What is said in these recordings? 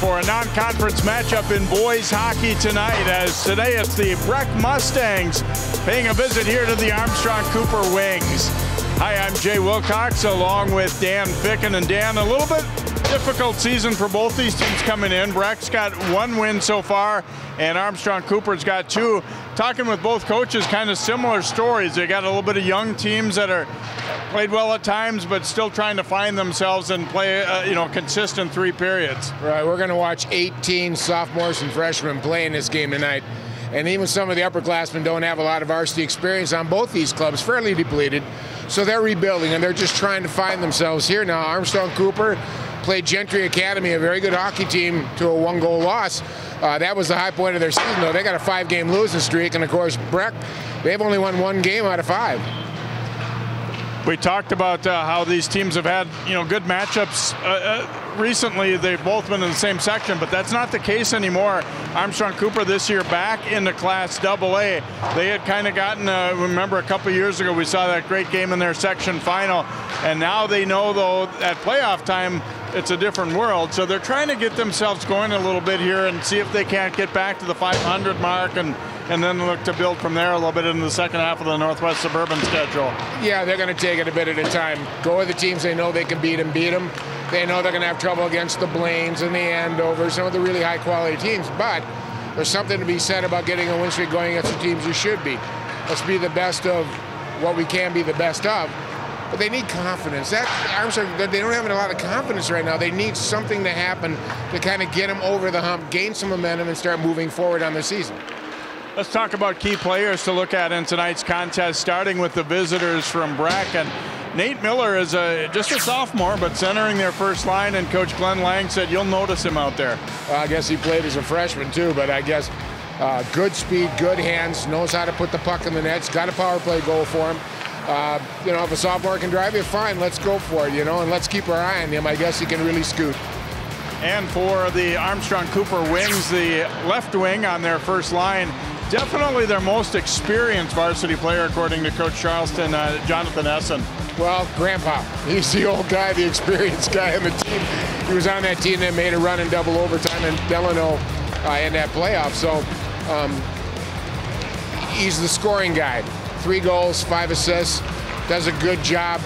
For a non-conference matchup in boys hockey tonight. As today it's the Breck Mustangs paying a visit here to the Armstrong Cooper Wings. Hi, I'm Jay Wilcox along with Dan Ficken. And Dan, a little bit difficult season for both these teams coming in. Breck's got one win so far, and Armstrong Cooper's got two. Talking with both coaches, kind of similar stories. They got a little bit of young teams that are played well at times, but still trying to find themselves and play, uh, you know, consistent three periods. Right, we're going to watch 18 sophomores and freshmen play in this game tonight. And even some of the upperclassmen don't have a lot of varsity experience on both these clubs, fairly depleted. So they're rebuilding and they're just trying to find themselves here now. Armstrong Cooper played Gentry Academy, a very good hockey team, to a one goal loss. Uh, that was the high point of their season, though. They got a five game losing streak. And of course, Breck, they've only won one game out of five. We talked about uh, how these teams have had, you know, good matchups. Uh, uh, recently, they've both been in the same section, but that's not the case anymore. Armstrong Cooper this year back into Class AA. They had kind of gotten, uh, remember a couple years ago, we saw that great game in their section final, and now they know, though, at playoff time, it's a different world. So they're trying to get themselves going a little bit here and see if they can't get back to the 500 mark and and then look to build from there a little bit in the second half of the Northwest Suburban schedule. Yeah, they're going to take it a bit at a time. Go with the teams they know they can beat and beat them. They know they're going to have trouble against the Blaines and the Andovers, some of the really high quality teams. But there's something to be said about getting a win streak going against the teams you should be. Let's be the best of what we can be the best of. But they need confidence. That Armstrong, they don't have a lot of confidence right now. They need something to happen to kind of get them over the hump, gain some momentum, and start moving forward on the season. Let's talk about key players to look at in tonight's contest, starting with the visitors from Bracken. Nate Miller is a, just a sophomore, but centering their first line, and Coach Glenn Lang said you'll notice him out there. Uh, I guess he played as a freshman too, but I guess uh, good speed, good hands, knows how to put the puck in the nets, got a power play goal for him. Uh, you know, if a sophomore can drive you, fine, let's go for it, you know, and let's keep our eye on him. I guess he can really scoot. And for the Armstrong Cooper Wings, the left wing on their first line, definitely their most experienced varsity player, according to Coach Charleston, uh, Jonathan Essen. Well, Grandpa, he's the old guy, the experienced guy on the team. He was on that team that made a run in double overtime in Delano uh, in that playoff. So um, he's the scoring guy. Three goals, five assists, does a good job,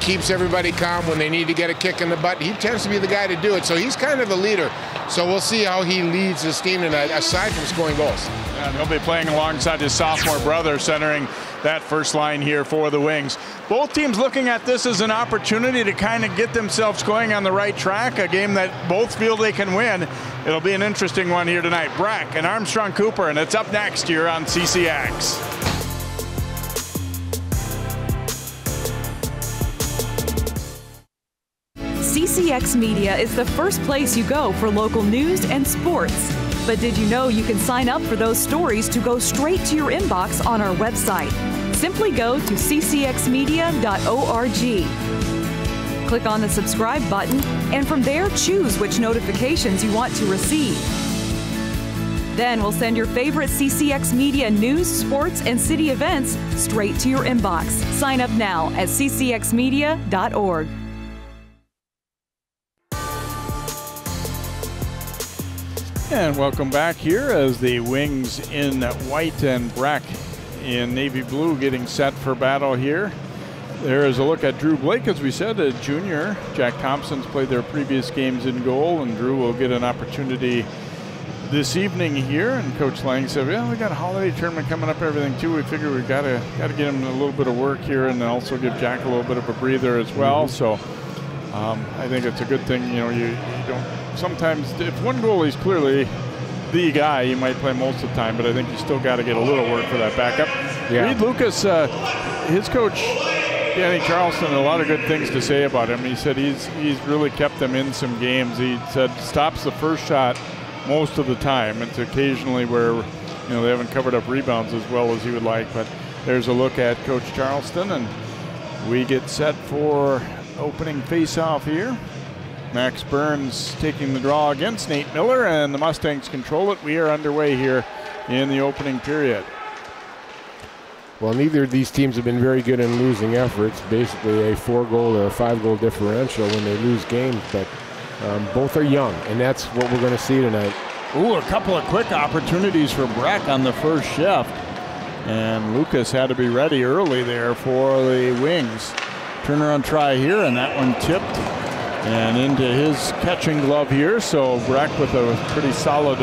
keeps everybody calm when they need to get a kick in the butt. He tends to be the guy to do it. So he's kind of the leader. So we'll see how he leads his team tonight, aside from scoring goals. And he'll be playing alongside his sophomore brother, centering that first line here for the Wings. Both teams looking at this as an opportunity to kind of get themselves going on the right track, a game that both feel they can win. It'll be an interesting one here tonight. Breck and Armstrong Cooper, and it's up next here on CCX. CCX Media is the first place you go for local news and sports. But did you know you can sign up for those stories to go straight to your inbox on our website? Simply go to ccxmedia.org. Click on the subscribe button, and from there, choose which notifications you want to receive. Then we'll send your favorite CCX Media news, sports, and city events straight to your inbox. Sign up now at ccxmedia.org. And welcome back here as the Wings in white and black in navy blue getting set for battle here. There is a look at Drew Blake, as we said, a junior. Jack Thompson's played their previous games in goal, and Drew will get an opportunity this evening here. And Coach Lang said, "Well, we got a holiday tournament coming up, everything too. We figure we got to got to get him a little bit of work here, and also give Jack a little bit of a breather as well." So um, I think it's a good thing. You know, you, you don't sometimes if one goalie is clearly the guy, you might play most of the time, but I think you still got to get a little work for that backup. Yeah. Reed Lucas, uh, his coach, Danny Charleston, a lot of good things to say about him. He said he's he's really kept them in some games. He said stops the first shot most of the time. It's occasionally where you know they haven't covered up rebounds as well as he would like. But there's a look at Coach Charleston, and we get set for opening face-off here. Max Burns taking the draw against Nate Miller, and the Mustangs control it. We are underway here in the opening period. Well, neither of these teams have been very good in losing efforts. Basically, a four-goal or a five-goal differential when they lose games. But Um, both are young, and that's what we're going to see tonight. Ooh, a couple of quick opportunities for Breck on the first shift. And Lucas had to be ready early there for the wings. Turnaround try here, and that one tipped and into his catching glove here. So Breck with a pretty solid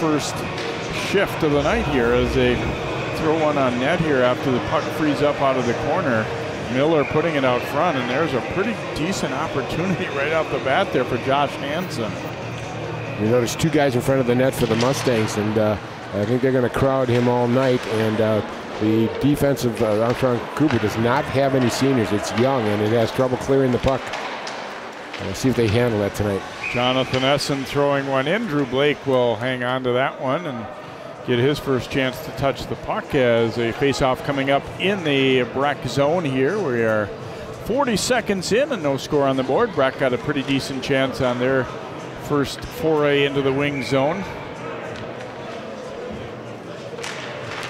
first shift of the night here as they throw one on net here after the puck frees up out of the corner. Miller putting it out front, and there's a pretty decent opportunity right off the bat there for Josh Hanson. You notice two guys in front of the net for the Mustangs, and uh, I think they're going to crowd him all night. And uh, the defensive uh, Armstrong Cooper does not have any seniors. It's young, and it has trouble clearing the puck. Let's see if they handle that tonight. Jonathan Essen throwing one in. Drew Blake will hang on to that one and get his first chance to touch the puck as a face-off coming up in the Breck zone here. We are 40 seconds in and no score on the board. Breck got a pretty decent chance on their first foray into the wing zone.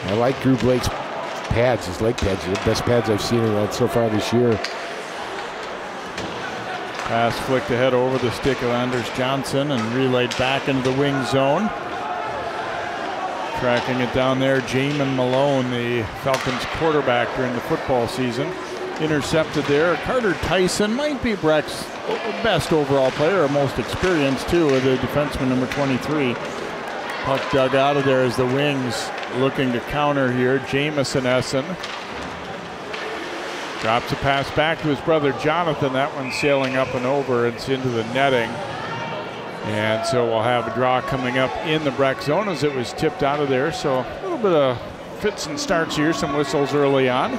I like Drew Blake's pads, his leg pads, the best pads I've seen in so far this year. Pass flicked ahead over the stick of Anders Johnson and relayed back into the wing zone. Tracking it down there, Jamin Malone, the Falcons quarterback during the football season. Intercepted there. Carter Tyson might be Breck's best overall player, or most experienced too, the defenseman number 23. Puck dug out of there as the wings looking to counter here. Jamison Essen drops a pass back to his brother Jonathan. That one sailing up and over. It's into the netting. And so we'll have a draw coming up in the Breck zone as it was tipped out of there. So a little bit of fits and starts here, some whistles early on.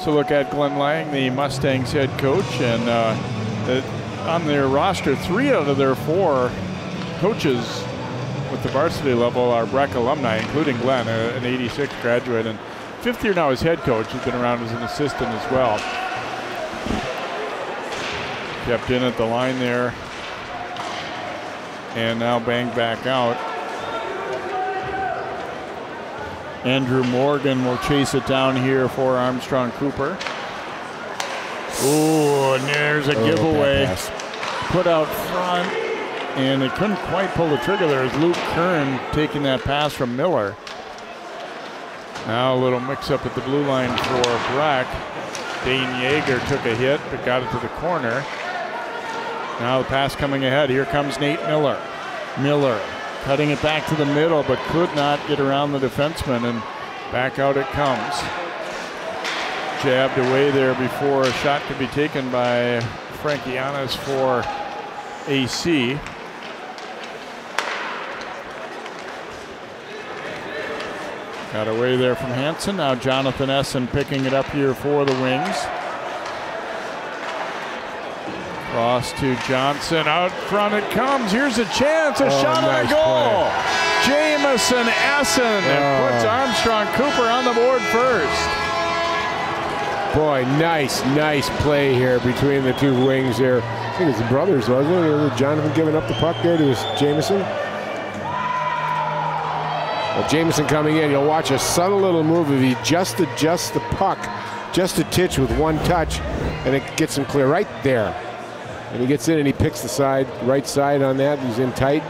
So look at Glenn Lang, the Mustangs head coach, and uh, the, on their roster, three out of their four coaches with the varsity level are Breck alumni, including Glenn, a, an 86 graduate, and fifth year now as head coach. He's been around as an assistant as well. Kept in at the line there, and now banged back out. Andrew Morgan will chase it down here for Armstrong Cooper. Ooh, and there's a Oh, giveaway. Put out front, and they couldn't quite pull the trigger there as Luke Kern taking that pass from Miller. Now a little mix up at the blue line for Breck. Dane Yeager took a hit, but got it to the corner. Now the pass coming ahead. Here comes Nate Miller. Miller cutting it back to the middle, but could not get around the defenseman, and back out it comes. Jabbed away there before a shot could be taken by Frankie Giannis for AC. Got away there from Hanson. Now Jonathan Essen picking it up here for the Wings. Cross to Johnson. Out front it comes. Here's a chance. A Oh, shot on nice goal. Jamison Essen and oh. puts Oh. Armstrong Cooper on the board first. Boy, nice, nice play here between the two wings there. I think it's the brothers, wasn't it? Was it Jonathan giving up the puck there to his Jamison? Well, Jamison coming in, you'll watch a subtle little move if he just adjusts the puck, just a titch with one touch, and it gets him clear right there. And he gets in and he picks the side, right side on that. He's in tight.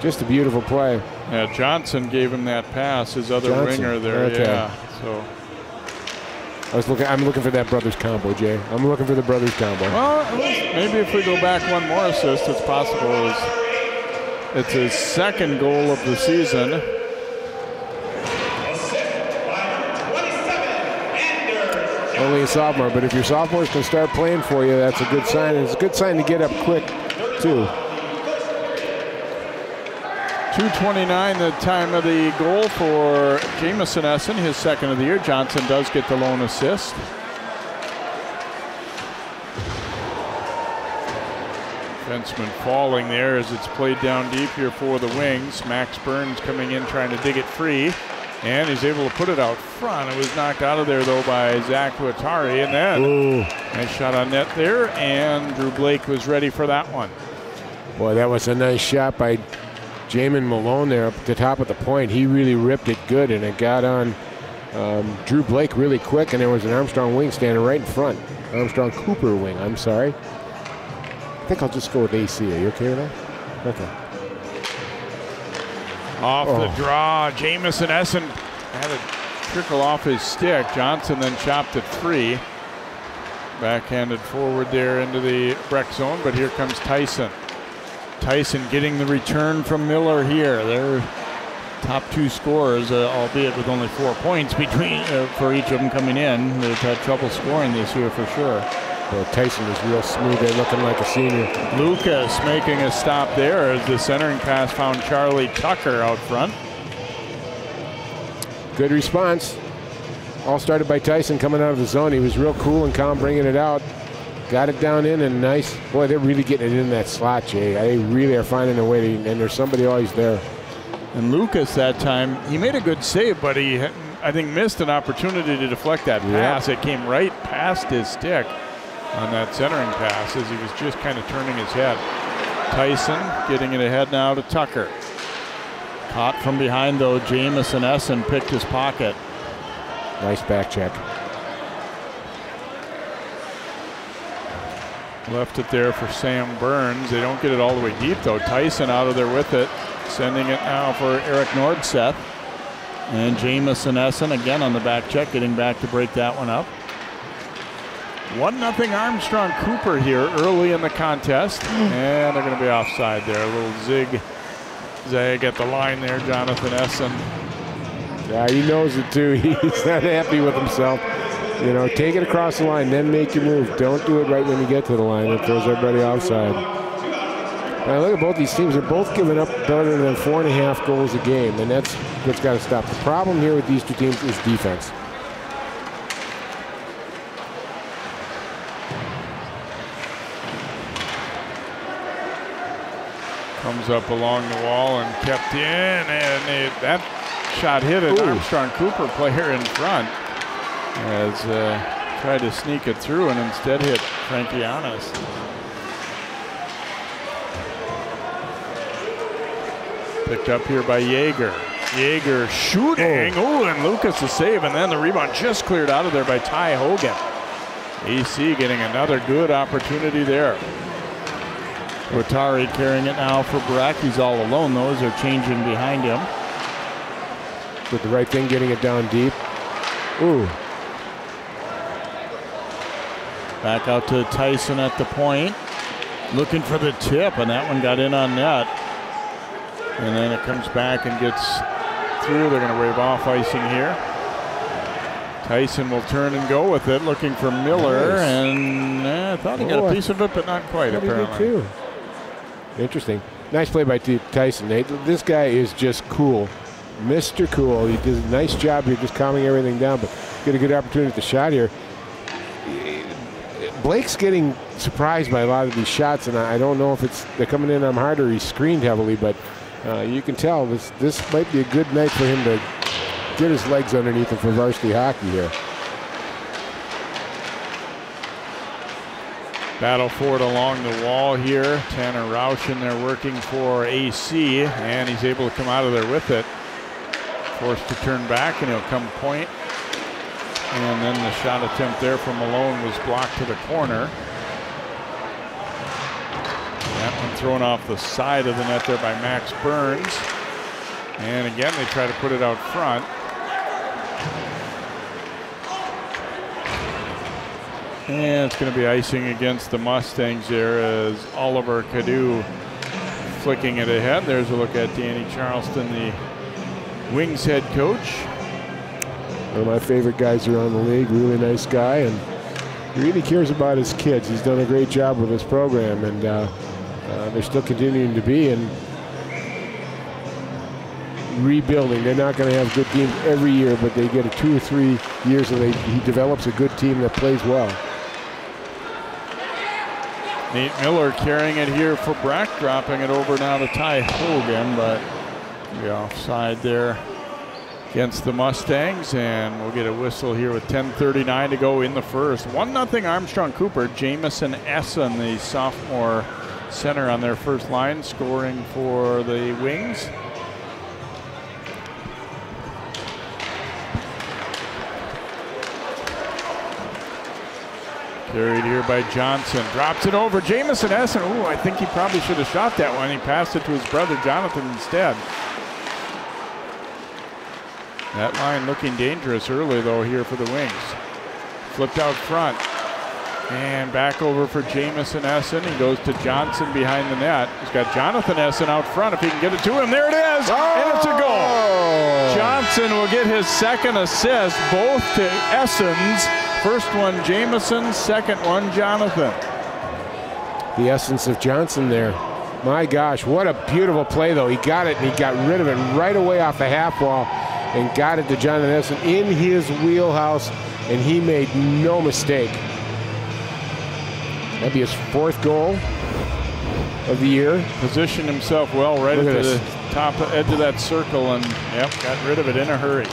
Just a beautiful play. Yeah, Johnson gave him that pass, his other Johnson, winger there. okay. Yeah. So I was looking. I'm looking for that brothers combo, Jay. I'm looking for the brothers combo. Well, maybe if we go back one more assist, it's possible. It's, it's his second goal of the season. Only a sophomore, but if your sophomores can start playing for you, that's a good sign. It's a good sign to get up quick, too. 229 the time of the goal for Jamison Essen, his second of the year. Johnson does get the lone assist. Fenceman falling there as it's played down deep here for the Wings. Max Burns coming in trying to dig it free. And he's able to put it out front. It was knocked out of there, though, by Zach Huatari. And then, Ooh, nice shot on net there. And Drew Blake was ready for that one. boy, that was a nice shot by Jamin Malone there up at the top of the point. He really ripped it good, and it got on um, Drew Blake really quick, and there was an Armstrong wing standing right in front. Armstrong Cooper wing, I'm sorry. I think I'll just go with AC. Are you okay with that? Okay. Off the Oh. draw, Jamison Essen had a trickle off his stick. Johnson then chopped it three. Backhanded forward there into the Breck zone, but here comes Tyson. Tyson getting the return from Miller here. They're top two scorers, uh, albeit with only four points between uh, for each of them coming in. They've had trouble scoring this year for sure. Tyson is real smooth there, looking like a senior. Lucas making a stop there as the centering pass found Charlie Tucker out front. Good response. All started by Tyson coming out of the zone. He was real cool and calm bringing it out. Got it down in and nice. Boy, they're really getting it in that slot, Jay. They really are finding a way to, and there's somebody always there. And Lucas that time, he made a good save, but he, I think, missed an opportunity to deflect that Yep. pass. It came right past his stick on that centering pass as he was just kind of turning his head. Tyson getting it ahead now to Tucker. Caught from behind though, Jamison Essen picked his pocket. Nice back check. Left it there for Sam Burns. They don't get it all the way deep though. Tyson out of there with it. Sending it now for Eric Nordseth. And Jamison Essen again on the back check, getting back to break that one up. 1 0 Armstrong Cooper here early in the contest. And they're going to be offside there. A little zig zag at the line there, Jonathan Essen. Yeah, he knows it too. He's not happy with himself. You know, take it across the line, then make your move. Don't do it right when you get to the line. It throws everybody offside. Now look at both these teams. They're both giving up better than four and a half goals a game, and that's what's got to stop. The problem here with these two teams is defense. Comes up along the wall and kept in, and they, that shot hit an Ooh. Armstrong Cooper player in front as uh, tried to sneak it through and instead hit Frankie Honest. Picked up here by Jaeger. Jaeger shooting. Oh, and Lucas the save, and then the rebound just cleared out of there by Ty Hogan. AC getting another good opportunity there. Watari carrying it now for Breck. He's all alone. Those are changing behind him. Did the right thing, getting it down deep. Ooh, Back out to Tyson at the point. Looking for the tip, and that one got in on net. And then it comes back and gets through. They're going to wave off icing here. Tyson will turn and go with it, looking for Miller, Nice. and eh, I thought he got a piece of it, but not quite, Thought he did apparently. Interesting. Nice play by Tyson. This guy is just cool. Mr. Cool. He does a nice job here just calming everything down, but get a good opportunity at the shot here. Blake's getting surprised by a lot of these shots, and I don't know if it's they're coming in on hard or he's screened heavily, but uh, you can tell this this might be a good night for him to get his legs underneath him for varsity hockey here. Battle for it along the wall here. Tanner Roush in there working for AC, and he's able to come out of there with it. Forced to turn back, and he'll come point. And then the shot attempt there from Malone was blocked to the corner. That one thrown off the side of the net there by Max Burns. And again, they try to put it out front. And it's going to be icing against the Mustangs there as Oliver Cadu flicking it ahead. There's a look at Danny Charleston, the Wings head coach. One of my favorite guys around the league. Really nice guy, and he really cares about his kids. He's done a great job with his program, and uh, uh, they're still continuing to be and rebuilding. They're not going to have good teams every year, but they get a two or three years, and they, he develops a good team that plays well. Nate Miller carrying it here for Breck, dropping it over now to Ty Hogan, but the offside there against the Mustangs, and we'll get a whistle here with 10:39 to go in the first. One nothing Armstrong Cooper, Jamison Essen, the sophomore center on their first line, scoring for the Wings. Carried here by Johnson. Drops it over. Jamison Essen. Ooh, I think he probably should have shot that one. He passed it to his brother Jonathan instead. That line looking dangerous early, though, here for the Wings. Flipped out front. And back over for Jamison Essen. He goes to Johnson behind the net. He's got Jonathan Essen out front if he can get it to him. There it is. Oh! And it's a goal. Oh! Johnson will get his second assist, both to Essen's. First one Jamison, second one Jonathan. The essence of Johnson there. My gosh, what a beautiful play, though. He got it and he got rid of it right away off the half wall and got it to Jonathan Essen in his wheelhouse, and he made no mistake. That'd be his fourth goal of the year. Positioned himself well right Look at the top edge of that circle and yep, got rid of it in a hurry.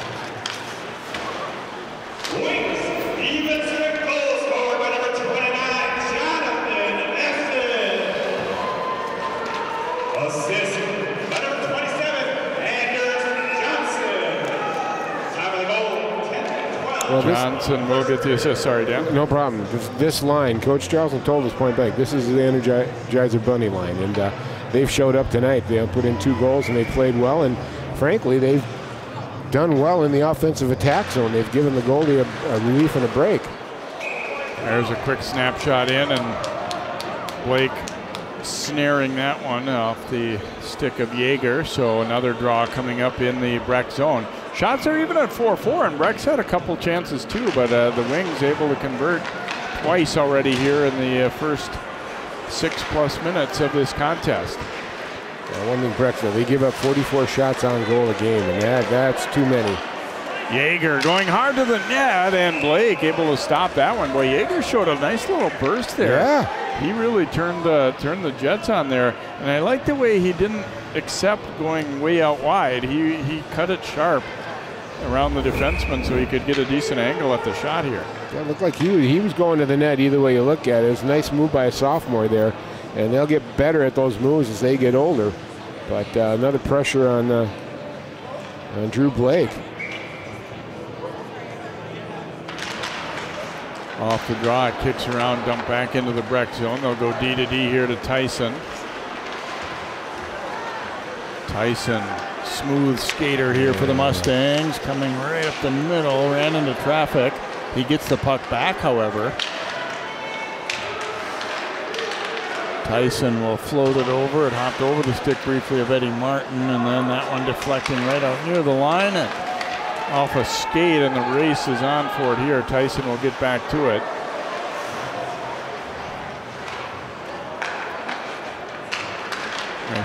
Johnson will get the assist. Sorry, Dan. No problem. This, this, line, Coach Charlson told us point blank, this is the Energizer Bunny line, and uh, they've showed up tonight. They put in two goals and they played well, and frankly, they've done well in the offensive attack zone. They've given the goalie a, a relief and a break. There's a quick snapshot in, and Blake snaring that one off the stick of Jaeger. So another draw coming up in the Breck zone. Shots are even at 4-4, and Breck's had a couple chances too, but uh, the Wings able to convert twice already here in the uh, first six-plus minutes of this contest. Well, one thing Breckville, they give up 44 shots on goal a game, and that, that's too many. Jaeger going hard to the net, and Blake able to stop that one. Boy, Jaeger showed a nice little burst there. Yeah. He really turned the turned the Jets on there, and I like the way he didn't accept going way out wide. He he cut it sharp around the defenseman so he could get a decent angle at the shot here. That looked like he, he was going to the net either way you look at it. It was a nice move by a sophomore there, and they'll get better at those moves as they get older. But uh, another pressure on, uh, on Drew Blake. Off the draw, it kicks around, dump back into the Breck zone. They'll go D to D here to Tyson. Tyson Smooth skater here for the Mustangs, coming right up the middle, ran into traffic. He gets the puck back, however. Tyson will float it over. It hopped over the stick briefly of Eddie Martin, and then that one deflecting right out near the line and off a skate, and the race is on for it here. Tyson will get back to it.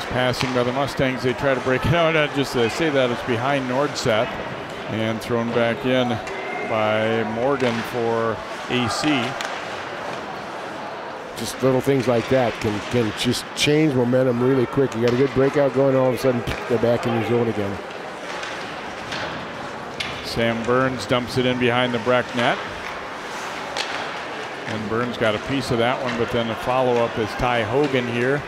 Nice passing by the Mustangs. They try to break it out. I just uh, say that it's behind Nordseth and thrown back in by Morgan for AC. Just little things like that can, can just change momentum really quick. You got a good breakout going, all of a sudden they're back in the zone again. Sam Burns dumps it in behind the Breck net. And Burns got a piece of that one, but then the follow-up is Ty Hogan here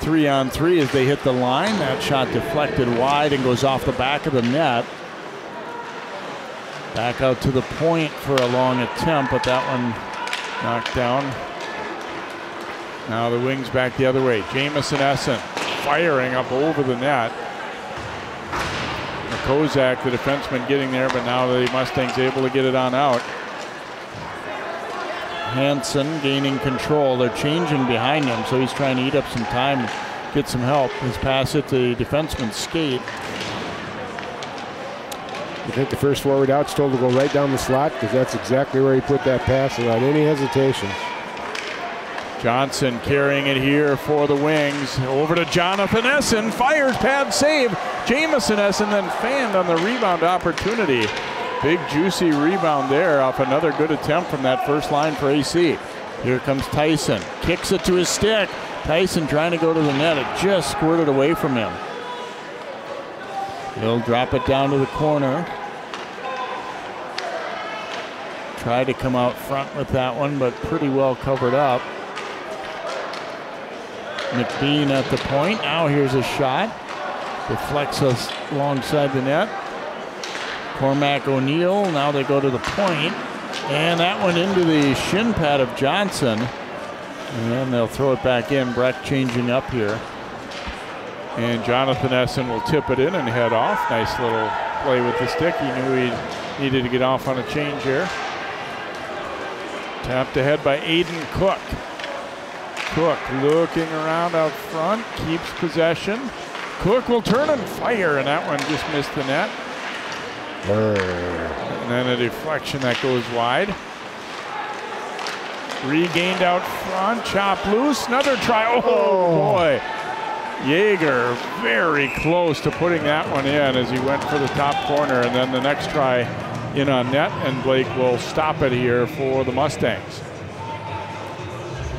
three on three as they hit the line. That shot deflected wide and goes off the back of the net. Back out to the point for a long attempt, but that one knocked down. Now the wings back the other way. Jamison Essen firing up over the net. Kozak, the defenseman, getting there, but now the Mustangs able to get it on out. Hanson gaining control. They're changing behind him, so he's trying to eat up some time, get some help. His pass hit the defenseman's skate. You think the first forward out's told to go right down the slot because that's exactly where he put that pass without any hesitation. Johnson carrying it here for the Wings. Over to Jonathan Essen. Fires pad save. Jamison Essen then fanned on the rebound opportunity. Big juicy rebound there off another good attempt from that first line for AC. Here comes Tyson. Kicks it to his stick. Tyson trying to go to the net. It just squirted away from him. He'll drop it down to the corner. Try to come out front with that one, but pretty well covered up. McBean at the point. Now here's a shot. Deflects us alongside the net. Cormac O'Neill. Now they go to the point. And that went into the shin pad of Johnson. And they'll throw it back in. Breck changing up here. And Jonathan Essen will tip it in and head off. Nice little play with the stick. He knew he needed to get off on a change here. Tapped ahead by Aiden Cook. Cook looking around out front, keeps possession. Cook will turn and fire, and that one just missed the net. And then a deflection that goes wide. Regained out front, chop loose, another try. Oh, oh, boy. Jaeger very close to putting that one in as he went for the top corner, and then the next try in on net, and Blake will stop it here for the Mustangs.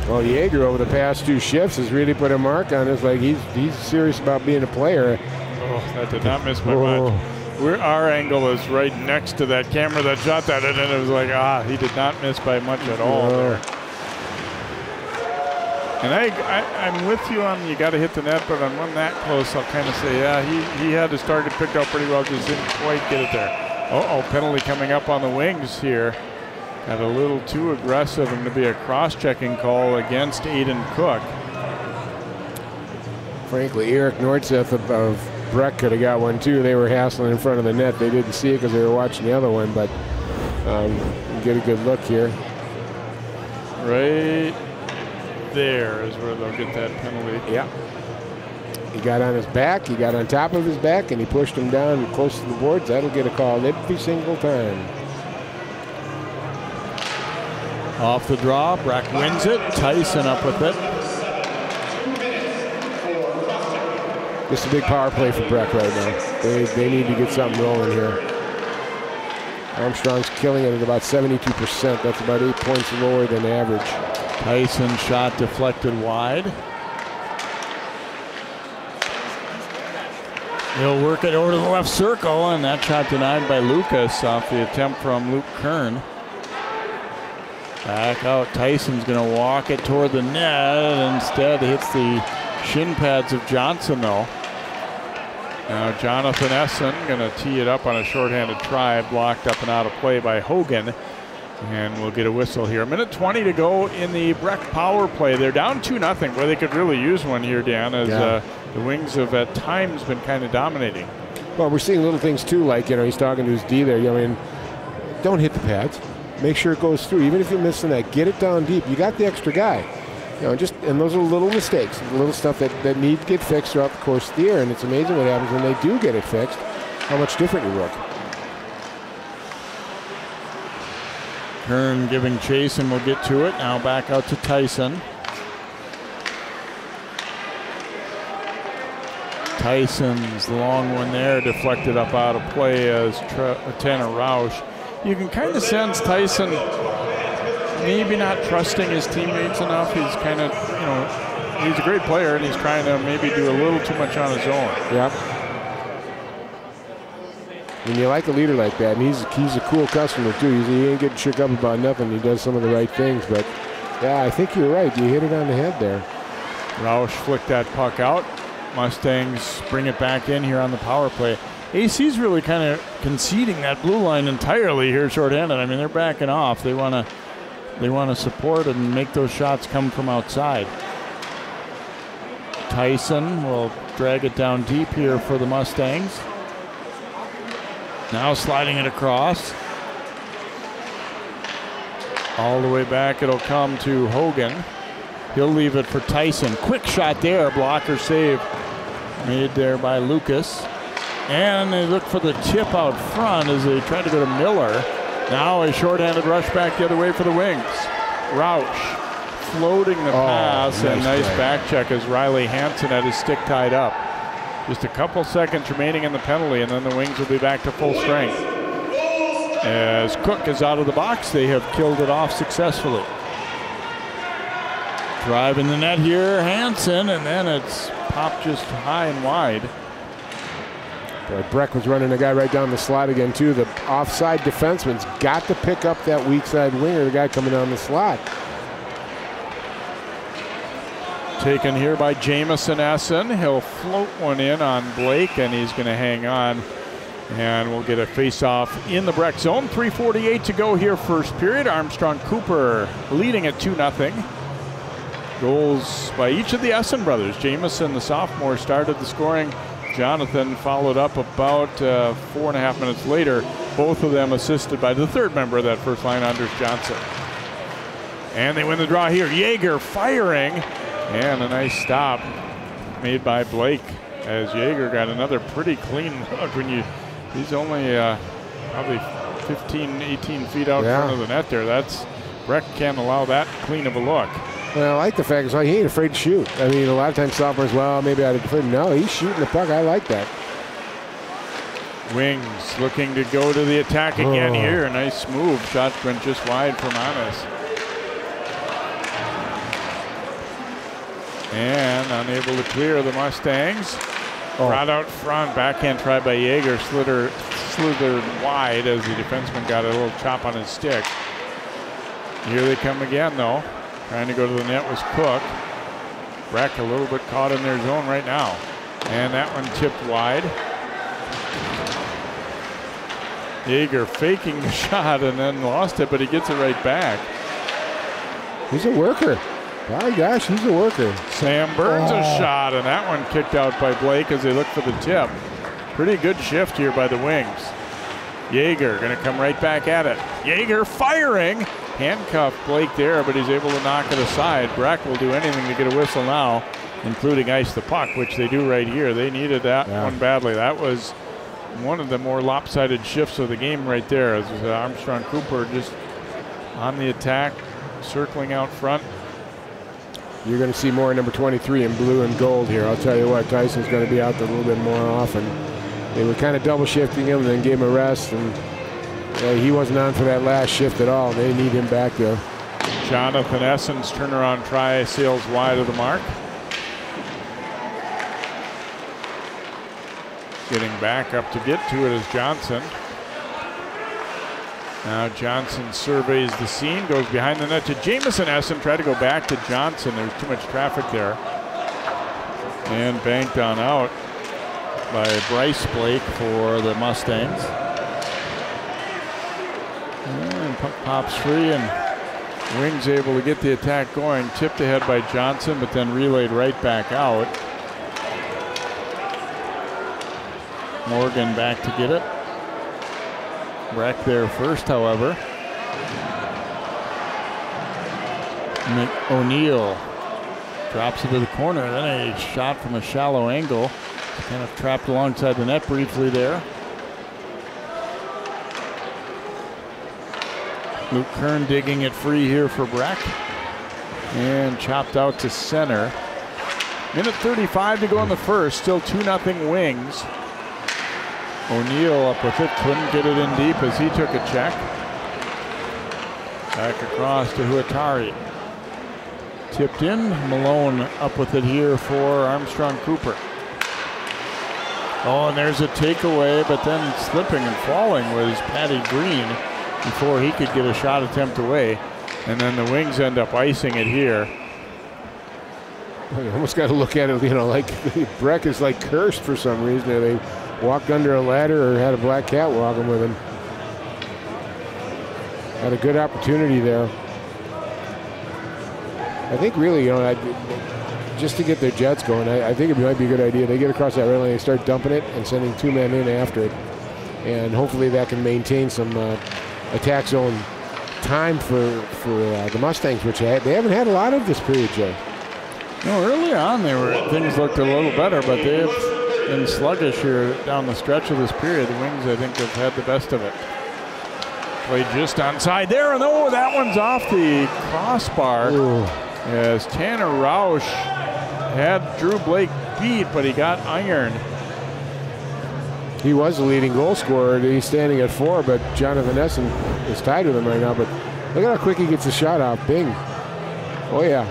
Well, Jaeger over the past two shifts has really put a mark on us. Like he's he's serious about being a player. Oh, that did not miss my oh. much. We're, our angle is right next to that camera that shot that, and it was like, ah, he did not miss by much at all there. And I, I, am with you on you got to hit the net, but on one that close, I'll kind of say, yeah, he, he had his target picked up pretty well, just didn't quite get it there. Uh oh, penalty coming up on the wings here. Got a little too aggressive and to be a cross-checking call against Aiden Cook. Frankly, Eric Nordseth of, of Breck could have got one too. They were hassling in front of the net. They didn't see it because they were watching the other one, but um, get a good look here. Right there is where they'll get that penalty. Yeah. He got on his back, he got on top of his back, and he pushed him down close to the boards. That'll get a call every single time. Off the draw, Breck wins it. Tyson up with it. This is a big power play for Breck right now. They, they need to get something rolling here. Armstrong's killing it at about 72%. That's about eight points lower than average. Tyson shot deflected wide. He'll work it over to the left circle, and that shot denied by Lucas off the attempt from Luke Kern. Back out. Tyson's going to walk it toward the net. Instead, hits the shin pads of Johnson, though. Now Jonathan Essen going to tee it up on a shorthanded try, blocked up and out of play by Hogan. And we'll get a whistle here. A minute 20 to go in the Breck power play. They're down 2 nothing, where they could really use one here, Dan, as yeah. uh, the Wings have at times been kind of dominating. Well, we're seeing little things too, like, you know, he's talking to his D there. I mean, don't hit the pads. Make sure it goes through. Even if you're missing that, get it down deep. You got the extra guy. You know, just and those are little mistakes, little stuff that, that need to get fixed throughout the course of the year. And it's amazing what happens when they do get it fixed, how much different you look. Kern giving chase and we'll get to it. Now back out to Tyson. Tyson's long one there deflected up out of play as uh, Tanner Roush. You can kind of sense Tyson maybe not trusting his teammates enough. He's kind of, you know, he's a great player and he's trying to maybe do a little too much on his own. Yeah. When you like a leader like that, and he's he's a cool customer too. He's, he ain't getting shook up about nothing. He does some of the right things. But yeah, I think you're right. You hit it on the head there. Roush flicked that puck out. Mustangs bring it back in here on the power play. AC's really kind of conceding that blue line entirely here shorthanded. I mean, they're backing off. They want to they want to support and make those shots come from outside. Tyson will drag it down deep here for the Mustangs. Now sliding it across. All the way back, it'll come to Hogan. He'll leave it for Tyson. Quick shot there, blocker save made there by Lucas. And they look for the tip out front as they try to go to Miller. Now a shorthanded rush back the other way for the Wings. Roush floating the oh, pass nice and nice play. back check as Riley Hanson had his stick tied up. Just a couple seconds remaining in the penalty, and then the Wings will be back to full strength. As Cook is out of the box, they have killed it off successfully. Driving the net here, Hanson, and then it's popped just high and wide. Boy, Breck was running a guy right down the slot again, too. The offside defenseman's got to pick up that weak side winger, the guy coming down the slot. Taken here by Jamison Essen. He'll float one in on Blake, and he's going to hang on. And we'll get a face-off in the Breck zone. 3.48 to go here, first period. Armstrong Cooper leading at 2 0. Goals by each of the Essen brothers. Jamison, the sophomore, started the scoring. Jonathan followed up about uh, four and a half minutes later. Both of them assisted by the third member of that first line, Anders Johnson. And they win the draw here. Jaeger firing. And a nice stop made by Blake as Jaeger got another pretty clean look when you He's only uh, probably 15, 18 feet out Yeah. in front of the net there. That's Breck can't allow that clean of a look. Well, I like the fact that he ain't afraid to shoot. I mean, a lot of times sophomores, well, maybe I'd afraid. No, he's shooting the puck. I like that. Wings looking to go to the attack again Oh. here. Nice move. Shot went just wide from Anas. And unable to clear the Mustangs. Oh. Right out front, backhand try by Yeager, slither, slithered wide as the defenseman got a little chop on his stick. Here they come again, though. Trying to go to the net was Cook. Breck a little bit caught in their zone right now. And that one tipped wide. Yeager faking the shot and then lost it, but he gets it right back. He's a worker. My gosh, he's a worker. Sam Burns a Oh. shot, and that one kicked out by Blake as they look for the tip. Pretty good shift here by the wings. Yeager going to come right back at it. Yeager firing. Handcuffed Blake there, but he's able to knock it aside. Breck will do anything to get a whistle now, including ice the puck, which they do right here. They needed that Yeah. one badly. That was one of the more lopsided shifts of the game right there. As uh, Armstrong Cooper just on the attack, circling out front. You're going to see more number 23 in blue and gold here. I'll tell you what, Tyson's going to be out there a little bit more often. They were kind of double shifting him and then gave him a rest, and he wasn't on for that last shift at all. They need him back there. Jonathan Essen's turnaround try sails wide of the mark. Getting back up to get to it is Johnson. Now Johnson surveys the scene, goes behind the net to Jamison Essen, try to go back to Johnson. There's too much traffic there. And banked on out by Bryce Blake for the Mustangs. And puck pops free and Wings able to get the attack going. Tipped ahead by Johnson, but then relayed right back out. Morgan back to get it. Breck there first, however. O'Neill drops it to the corner. Then a shot from a shallow angle. Kind of trapped alongside the net briefly there. Luke Kern digging it free here for Breck. And chopped out to center. Minute 35 to go in the first. Still 2 0 Wings. O'Neill up with it. Couldn't get it in deep as he took a check. Back across to Huatari. Tipped in. Malone up with it here for Armstrong Cooper. Oh, and there's a takeaway, but then slipping and falling was Patty Green before he could get a shot attempt away. And then the Wings end up icing it here. You almost got to look at it, you know, like Breck is like cursed for some reason. They walked under a ladder or had a black cat walking with him. Had a good opportunity there. I think really, you know, I, just to get their jets going, I, I think it might be a good idea. They get across that red line, they start dumping it and sending two men in after it, and hopefully that can maintain some uh, attack zone time for for uh, the Mustangs, which they they haven't had a lot of this period, Jay. No, early on they were things looked a little better, but they've been sluggish here down the stretch of this period. The Wings, I think, have had the best of it. Played just onside there, and oh, that one's off the crossbar. Ooh. As Tanner Roush had Drew Blake beat, but he got ironed. He was the leading goal scorer. He's standing at four, but Jonathan Essen is tied with him right now. But look at how quick he gets the shot off. Bing. Oh yeah,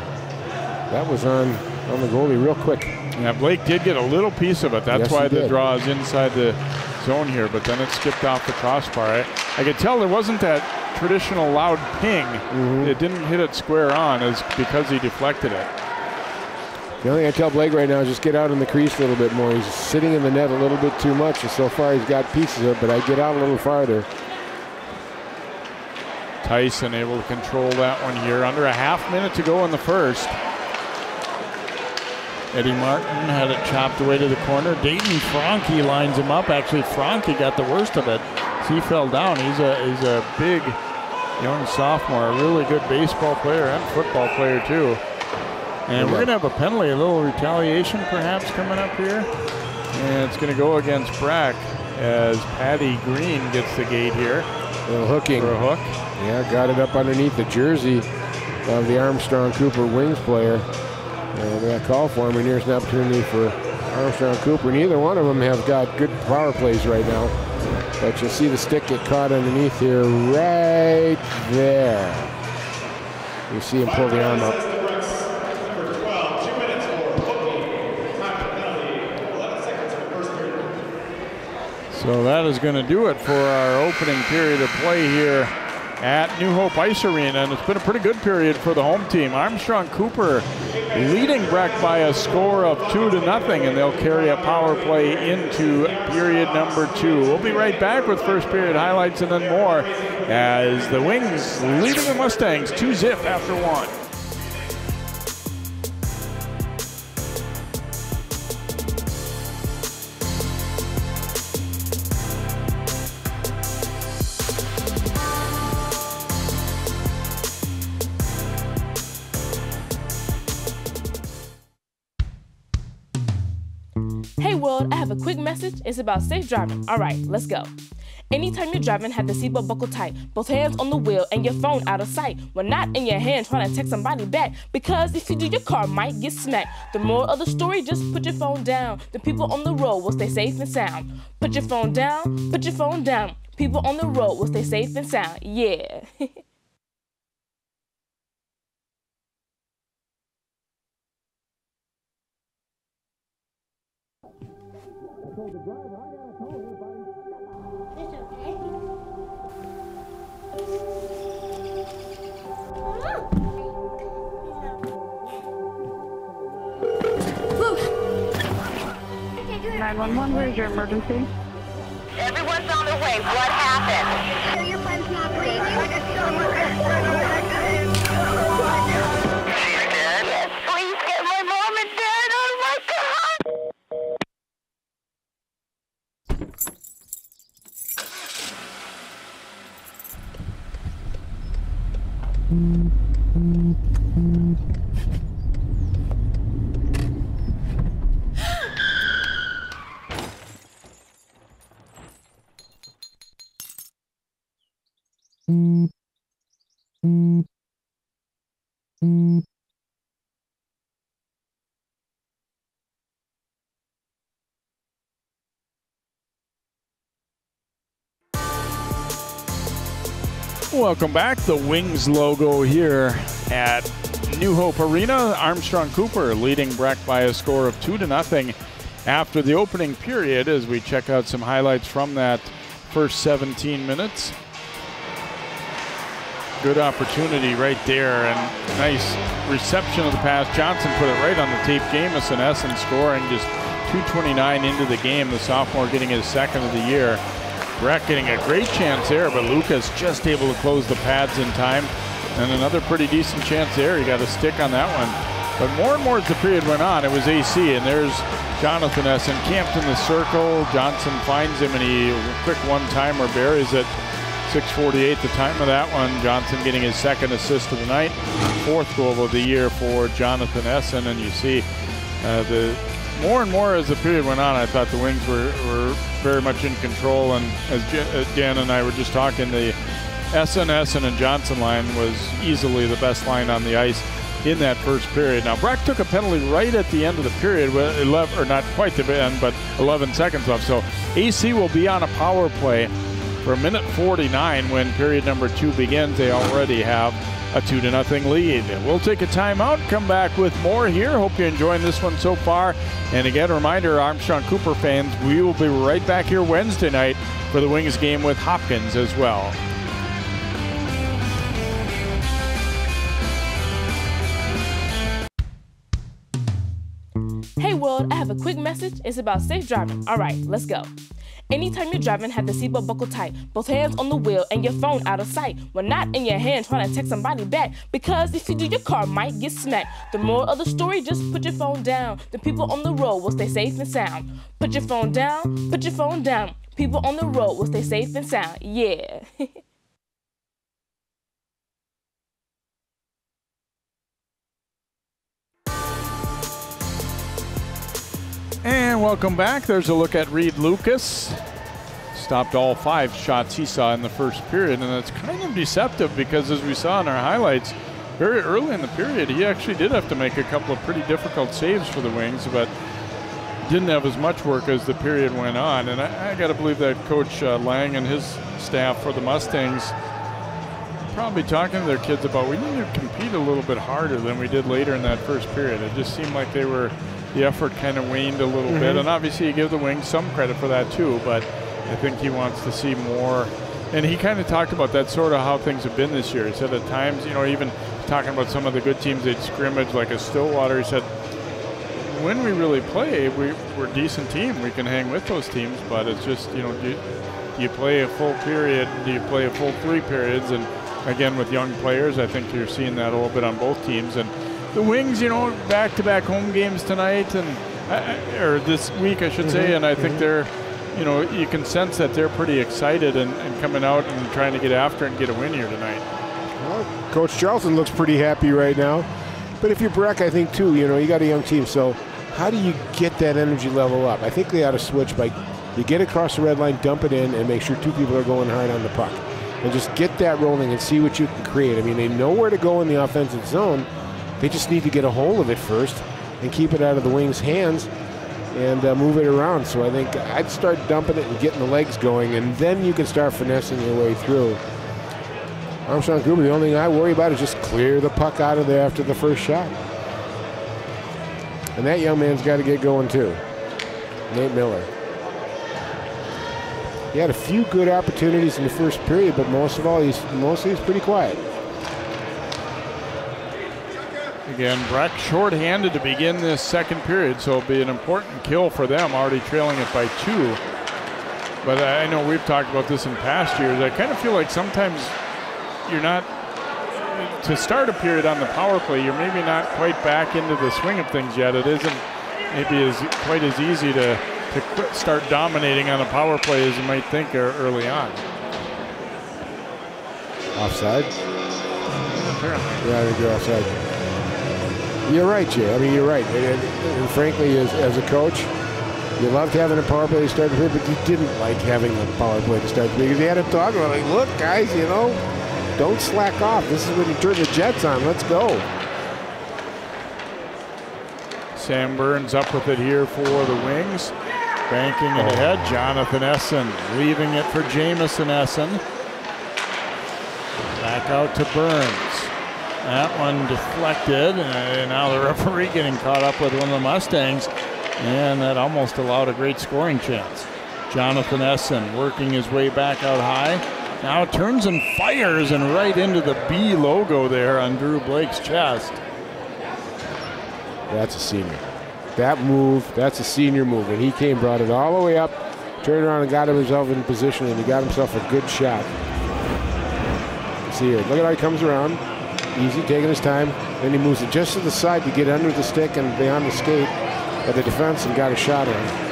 that was on on the goalie real quick. Yeah, Blake did get a little piece of it. That's Yes, why the draw is inside the zone here, but then it skipped off the crossbar. I, I could tell there wasn't that traditional loud ping. Mm-hmm. It didn't hit it square on as because he deflected it. The only thing I tell Blake right now is just get out in the crease a little bit more. He's sitting in the net a little bit too much, and so far he's got pieces of it, but I get out a little farther. Tyson able to control that one here. Under a half minute to go in the first. Eddie Martin had it chopped away to the corner. Dayton Franke lines him up. Actually, Franke got the worst of it. He fell down. He's a he's a big young sophomore, a really good baseball player and football player too. And we're gonna have a penalty, a little retaliation perhaps coming up here. And it's gonna go against Breck as Patty Green gets the gate here. A little hooking. For a hook. Yeah, got it up underneath the jersey of the Armstrong Cooper Wings player. And got call for him, and here's an opportunity for Armstrong Cooper. Neither one of them have got good power plays right now. But you'll see the stick get caught underneath here right there. You see him pull the arm up. So that is going to do it for our opening period of play here at New Hope Ice Arena, and it's been a pretty good period for the home team. Armstrong Cooper leading Breck by a score of two to nothing, and they'll carry a power play into period number two. We'll be right back with first period highlights and then more as the Wings leading the Mustangs two zip after one. It's about safe driving. All right, let's go. Anytime you're driving, have the seatbelt buckle tight. Both hands on the wheel and your phone out of sight. When not in your hand, trying to text somebody back. Because if you do, your car might get smacked. The moral of the story, just put your phone down. The people on the road will stay safe and sound. Put your phone down, put your phone down. People on the road will stay safe and sound. Yeah. Nine one one. Where's your emergency? Everyone's on their way. What happened? Your friend's not breathing. Welcome back. The Wings logo here at New Hope Arena. Armstrong Cooper leading Breck by a score of two to nothing after the opening period as we check out some highlights from that first 17 minutes. Good opportunity right there and nice reception of the pass. Johnson put it right on the tape. Jamison Essen scoring just 229 into the game. The sophomore getting his second of the year. Breck getting a great chance there, but Lucas just able to close the pads in time. And another pretty decent chance there. He got a stick on that one. But more and more as the period went on, it was AC, and there's Jonathan Essen camped in the circle. Johnson finds him, and he quick one-timer buries it. 6:48 the time of that one. Johnson getting his second assist of the night, fourth goal of the year for Jonathan Essen, and you see uh, the more and more as the period went on, I thought the Wings were, were very much in control. And as uh, Dan and I were just talking, the Essen, and Johnson line was easily the best line on the ice in that first period. Now, Breck took a penalty right at the end of the period, with 11, or not quite the end, but 11 seconds left. So AC will be on a power play for minute 49 when period number two begins. They already have a two to nothing lead. We'll take a timeout, come back with more here. Hope you're enjoying this one so far. And again, a reminder, Armstrong Cooper fans, we will be right back here Wednesday night for the Wings game with Hopkins as well. Hey world, I have a quick message. It's about safe driving. All right, let's go. Anytime you're driving, have the seatbelt buckle tight. Both hands on the wheel and your phone out of sight. When not in your hand, trying to text somebody back. Because if you do, your car might get smacked. The moral of the story, just put your phone down. The people on the road will stay safe and sound. Put your phone down, put your phone down. People on the road will stay safe and sound. Yeah. And welcome back. There's a look at Reed Lucas. Stopped all five shots he saw in the first period, and it's kind of deceptive because, as we saw in our highlights, very early in the period, he actually did have to make a couple of pretty difficult saves for the Wings, but didn't have as much work as the period went on. And I, I got to believe that Coach uh, Lang and his staff for the Mustangs probably talking to their kids about we need to compete a little bit harder than we did later in that first period. It just seemed like they were the effort kind of waned a little mm-hmm. bit, and obviously you give the Wings some credit for that too. But I think he wants to see more. And he kind of talked about that sort of how things have been this year. He said at times, you know, even talking about some of the good teams they'd scrimmage like a Stillwater. He said when we really play, we, we're a decent team. We can hang with those teams, but it's just you know, do, do you play a full period? Do you play a full three periods? And again, with young players, I think you're seeing that a little bit on both teams. And the Wings, you know, back-to-back home games tonight and uh, or this week, I should mm-hmm. say, and I think mm-hmm. they're, you know, you can sense that they're pretty excited and, and, coming out and trying to get after and get a win here tonight. Well, Coach Charlton looks pretty happy right now, but if you're Breck, I think too, you know, you got a young team, so how do you get that energy level up? I think they ought to switch by you get across the red line, dump it in, and make sure two people are going hard on the puck. And just get that rolling and see what you can create. I mean, they know where to go in the offensive zone. They just need to get a hold of it first and keep it out of the wings' hands and uh, move it around. So I think I'd start dumping it and getting the legs going, and then you can start finessing your way through. Armstrong Cooper, the only thing I worry about is just clear the puck out of there after the first shot. And that young man's got to get going too. Nate Miller. He had a few good opportunities in the first period, but most of all, he's mostly he's pretty quiet. Again, Breck short-handed to begin this second period, so it'll be an important kill for them, already trailing it by two. But I know we've talked about this in past years. I kind of feel like sometimes you're not to start a period on the power play. You're maybe not quite back into the swing of things yet. It isn't maybe as quite as easy to to start dominating on a power play as you might think er, early on. Offside. Apparently. Yeah, I think you're offside. You're right, Jay. I mean, you're right. And, and frankly, as, as, a coach, you loved having a power play to start the period, but you didn't like having a power play to start the period because you had to talk about, like, look, guys, you know, don't slack off. This is when you turn the jets on. Let's go. Sam Burns up with it here for the Wings. Banking it oh. ahead. Jonathan Essen leaving it for Jamison Essen. Back out to Burns. That one deflected, and now the referee getting caught up with one of the Mustangs, and that almost allowed a great scoring chance. Jonathan Essen working his way back out high. Now turns and fires and right into the B logo there on Drew Blake's chest. That's a senior. That move, that's a senior move. And he came, brought it all the way up, turned around and got himself in position, and he got himself a good shot. See here, look at how he comes around. Easy, taking his time. Then he moves it just to the side to get under the stick and beyond the skate of the defense and got a shot in.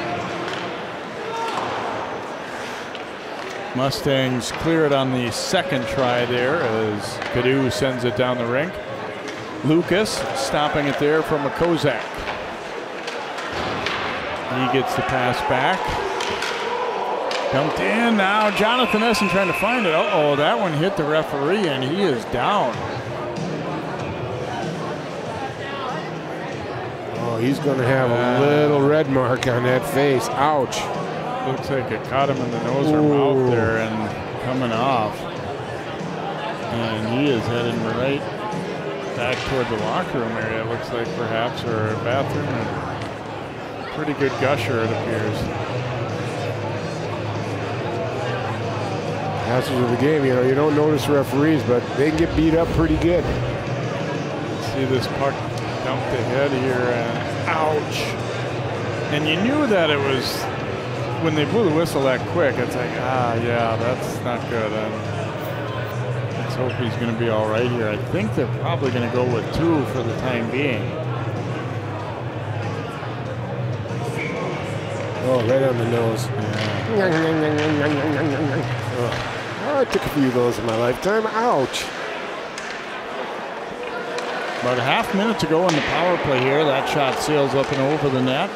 Mustangs clear it on the second try there as Cadu sends it down the rink. Lucas stopping it there from a Kozak. He gets the pass back. Dumped in now. Jonathan Essen trying to find it. Uh oh, that one hit the referee and he is down. He's going to have a little red mark on that face. Ouch. Looks like it caught him in the nose Ooh. or mouth there and coming off. And he is heading right back toward the locker room area, it looks like perhaps, or bathroom. And pretty good gusher, it appears. Hazards of the game, you know, you don't notice referees, but they can get beat up pretty good. See this puck dumped ahead here and ouch. And you knew that it was when they blew the whistle that quick. It's like, ah, yeah, that's not good. And let's hope he's going to be all right here. I think they're probably going to go with two for the time being. Oh, right on the nose. Oh, I took a few of those in my lifetime. Ouch. About a half minute to go in the power play here. That shot sails up and over the net.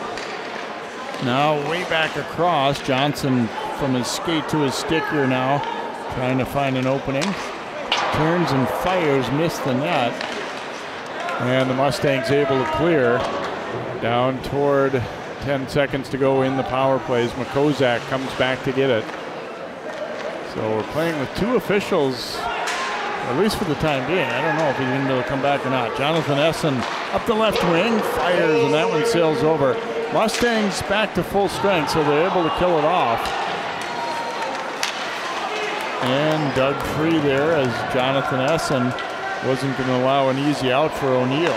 Now way back across. Johnson from his skate to his stick here now, trying to find an opening. Turns and fires, missed the net. And the Mustangs able to clear down toward 10 seconds to go in the power plays. McCozak comes back to get it. So we're playing with two officials, at least for the time being. I don't know if he's going to be able to come back or not. Jonathan Essen up the left wing, fires, and that one sails over. Mustangs back to full strength, so they're able to kill it off. And Doug free there as Jonathan Essen wasn't going to allow an easy out for O'Neill.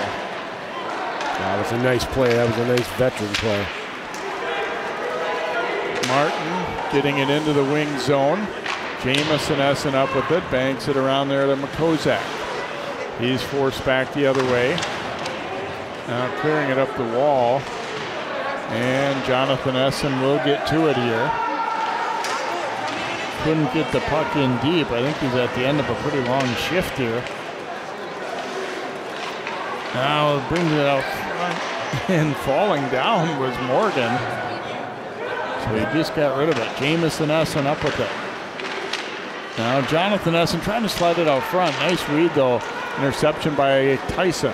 That was a nice play. That was a nice veteran play. Martin getting it into the wing zone. Jamison Essen up with it, banks it around there to McCozak. He's forced back the other way. Now clearing it up the wall. And Jonathan Essen will get to it here. Couldn't get the puck in deep. I think he's at the end of a pretty long shift here. Now brings it out front and falling down was Morgan. So he just got rid of it. Jamison Essen up with it. Now Jonathan Essen trying to slide it out front. Nice read though. Interception by Tyson.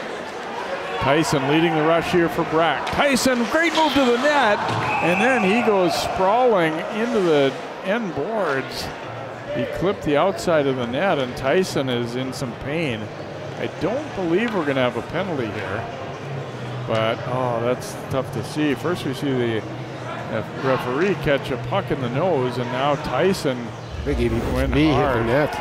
Tyson leading the rush here for Breck. Tyson, great move to the net. And then he goes sprawling into the end boards. He clipped the outside of the net and Tyson is in some pain. I don't believe we're going to have a penalty here. But, oh, that's tough to see. First we see the referee catch a puck in the nose and now Tyson Think he Went hit the net.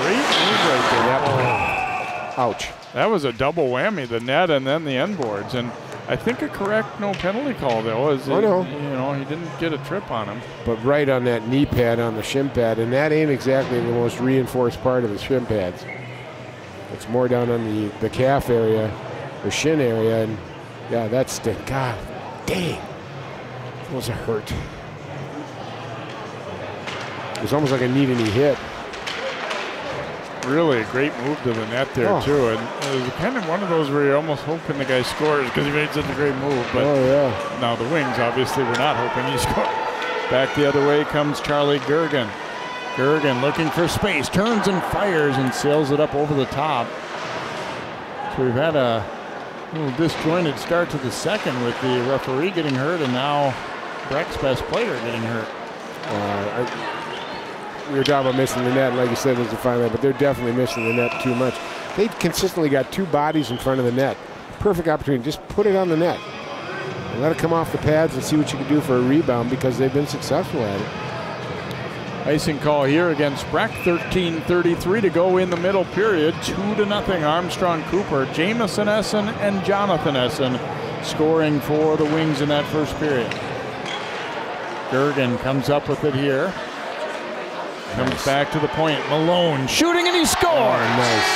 Great move right there. Oh. Ouch. That was a double whammy, the net and then the end boards. And I think a correct no penalty call though is I know. Oh, you know, he didn't get a trip on him. But right on that knee pad on the shin pad, and that ain't exactly the most reinforced part of the shin pads. It's more down on the, the calf area, the shin area, and yeah, that's the God dang. Was a hurt. It was almost like a knee to knee hit. Really a great move to the net there Oh. too. And it was kind of one of those where you're almost hoping the guy scores because he made such a great move. But oh yeah. now the Wings obviously were not hoping he scored. Back the other way comes Charlie Gergen. Gergen looking for space, turns and fires and sails it up over the top. So we've had a little disjointed start to the second with the referee getting hurt and now Breck's best player getting hurt. Uh, I, we were talking about missing the net, and like you said, there's a fine line, but they're definitely missing the net too much. They've consistently got two bodies in front of the net. Perfect opportunity. Just put it on the net. And let it come off the pads and see what you can do for a rebound because they've been successful at it. Icing call here against Breck. 13:33 to go in the middle period. Two to nothing. Armstrong Cooper, Jamison Essen, and Jonathan Essen scoring for the Wings in that first period. Gergen comes up with it here. Comes Nice. back to the point. Malone shooting and he scores. Oh, nice.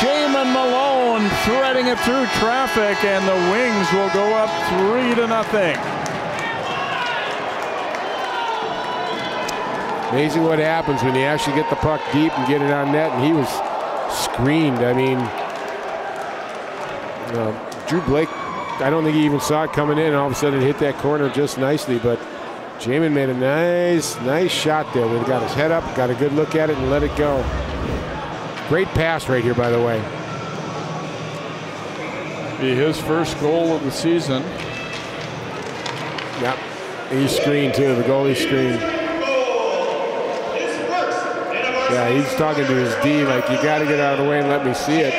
Jamin Malone threading it through traffic, and the Wings will go up three to nothing. Amazing what happens when you actually get the puck deep and get it on net, and he was screened. I mean, uh, Drew Blake, I don't think he even saw it coming in. All of a sudden, it hit that corner just nicely, but Jamin made a nice, nice shot there. He got his head up, got a good look at it, and let it go. Great pass right here, by the way. Be his first goal of the season. Yep. He screened too, the goalie screened. Yeah, he's talking to his D like, you got to get out of the way and let me see it.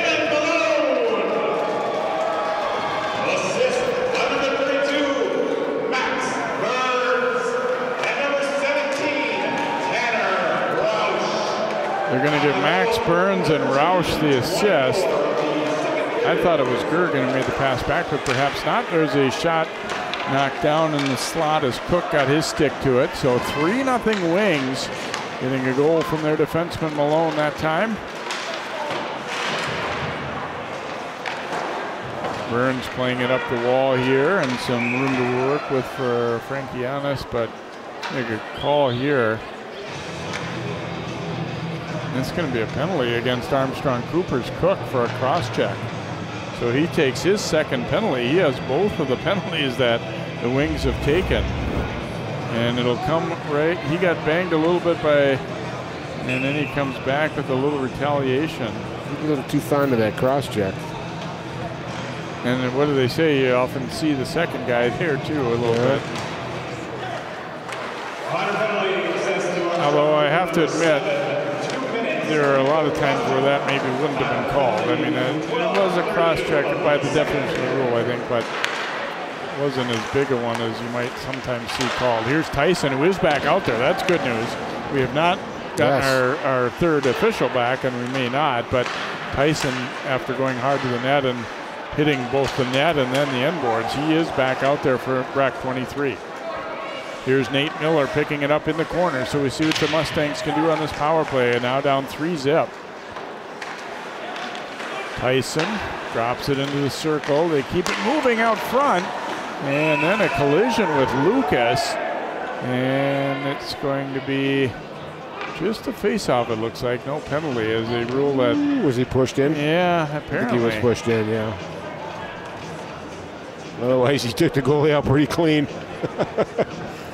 They're going to give Max Burns and Roush the assist. I thought it was Gergen who made the pass back, but perhaps not. There's a shot knocked down in the slot as Cook got his stick to it. So 3 nothing Wings, getting a goal from their defenseman Malone that time. Burns playing it up the wall here and some room to work with for Frankianis, but make a call here. It's going to be a penalty against Armstrong Cooper's Cook for a cross check. So he takes his second penalty. He has both of the penalties that the Wings have taken. And it'll come right. He got banged a little bit by, and then he comes back with a little retaliation. A little too fond of that cross check. And what do they say? You often see the second guy there too a little Yeah. bit. Although I have to admit, there are a lot of times where that maybe wouldn't have been called. I mean, it, it was a cross check by the definition of the rule, I think, but it wasn't as big a one as you might sometimes see called. Here's Tyson, who is back out there. That's good news. We have not gotten Yes. our, our third official back, and we may not, but Tyson, after going hard to the net and hitting both the net and then the end boards, he is back out there for Breck 23. Here's Nate Miller picking it up in the corner. So we see what the Mustangs can do on this power play. And now down three zip. Tyson drops it into the circle. They keep it moving out front. And then a collision with Lucas. And it's going to be just a face off, it looks like. No penalty as they rule that. Was he pushed in? Yeah, I think apparently. he was pushed in, yeah. Otherwise, he took the goalie out pretty clean.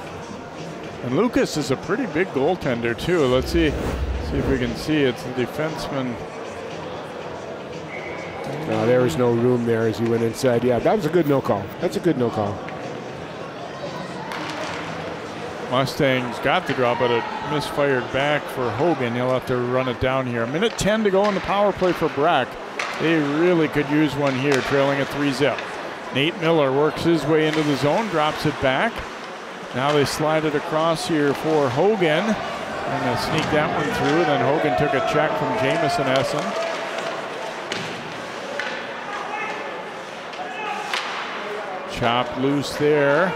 And Lucas is a pretty big goaltender too. Let's see, see if we can see. It's the defenseman. No, there was no room there as he went inside. Yeah, that was a good no call. That's a good no call. Mustangs got the draw, but it misfired back for Hogan. He'll have to run it down here. A minute 10 to go in the power play for Breck. They really could use one here, trailing a 3 zip. Nate Miller works his way into the zone, drops it back. Now they slide it across here for Hogan. And they sneak that one through. Then Hogan took a check from Jamison Essen. Chopped loose there.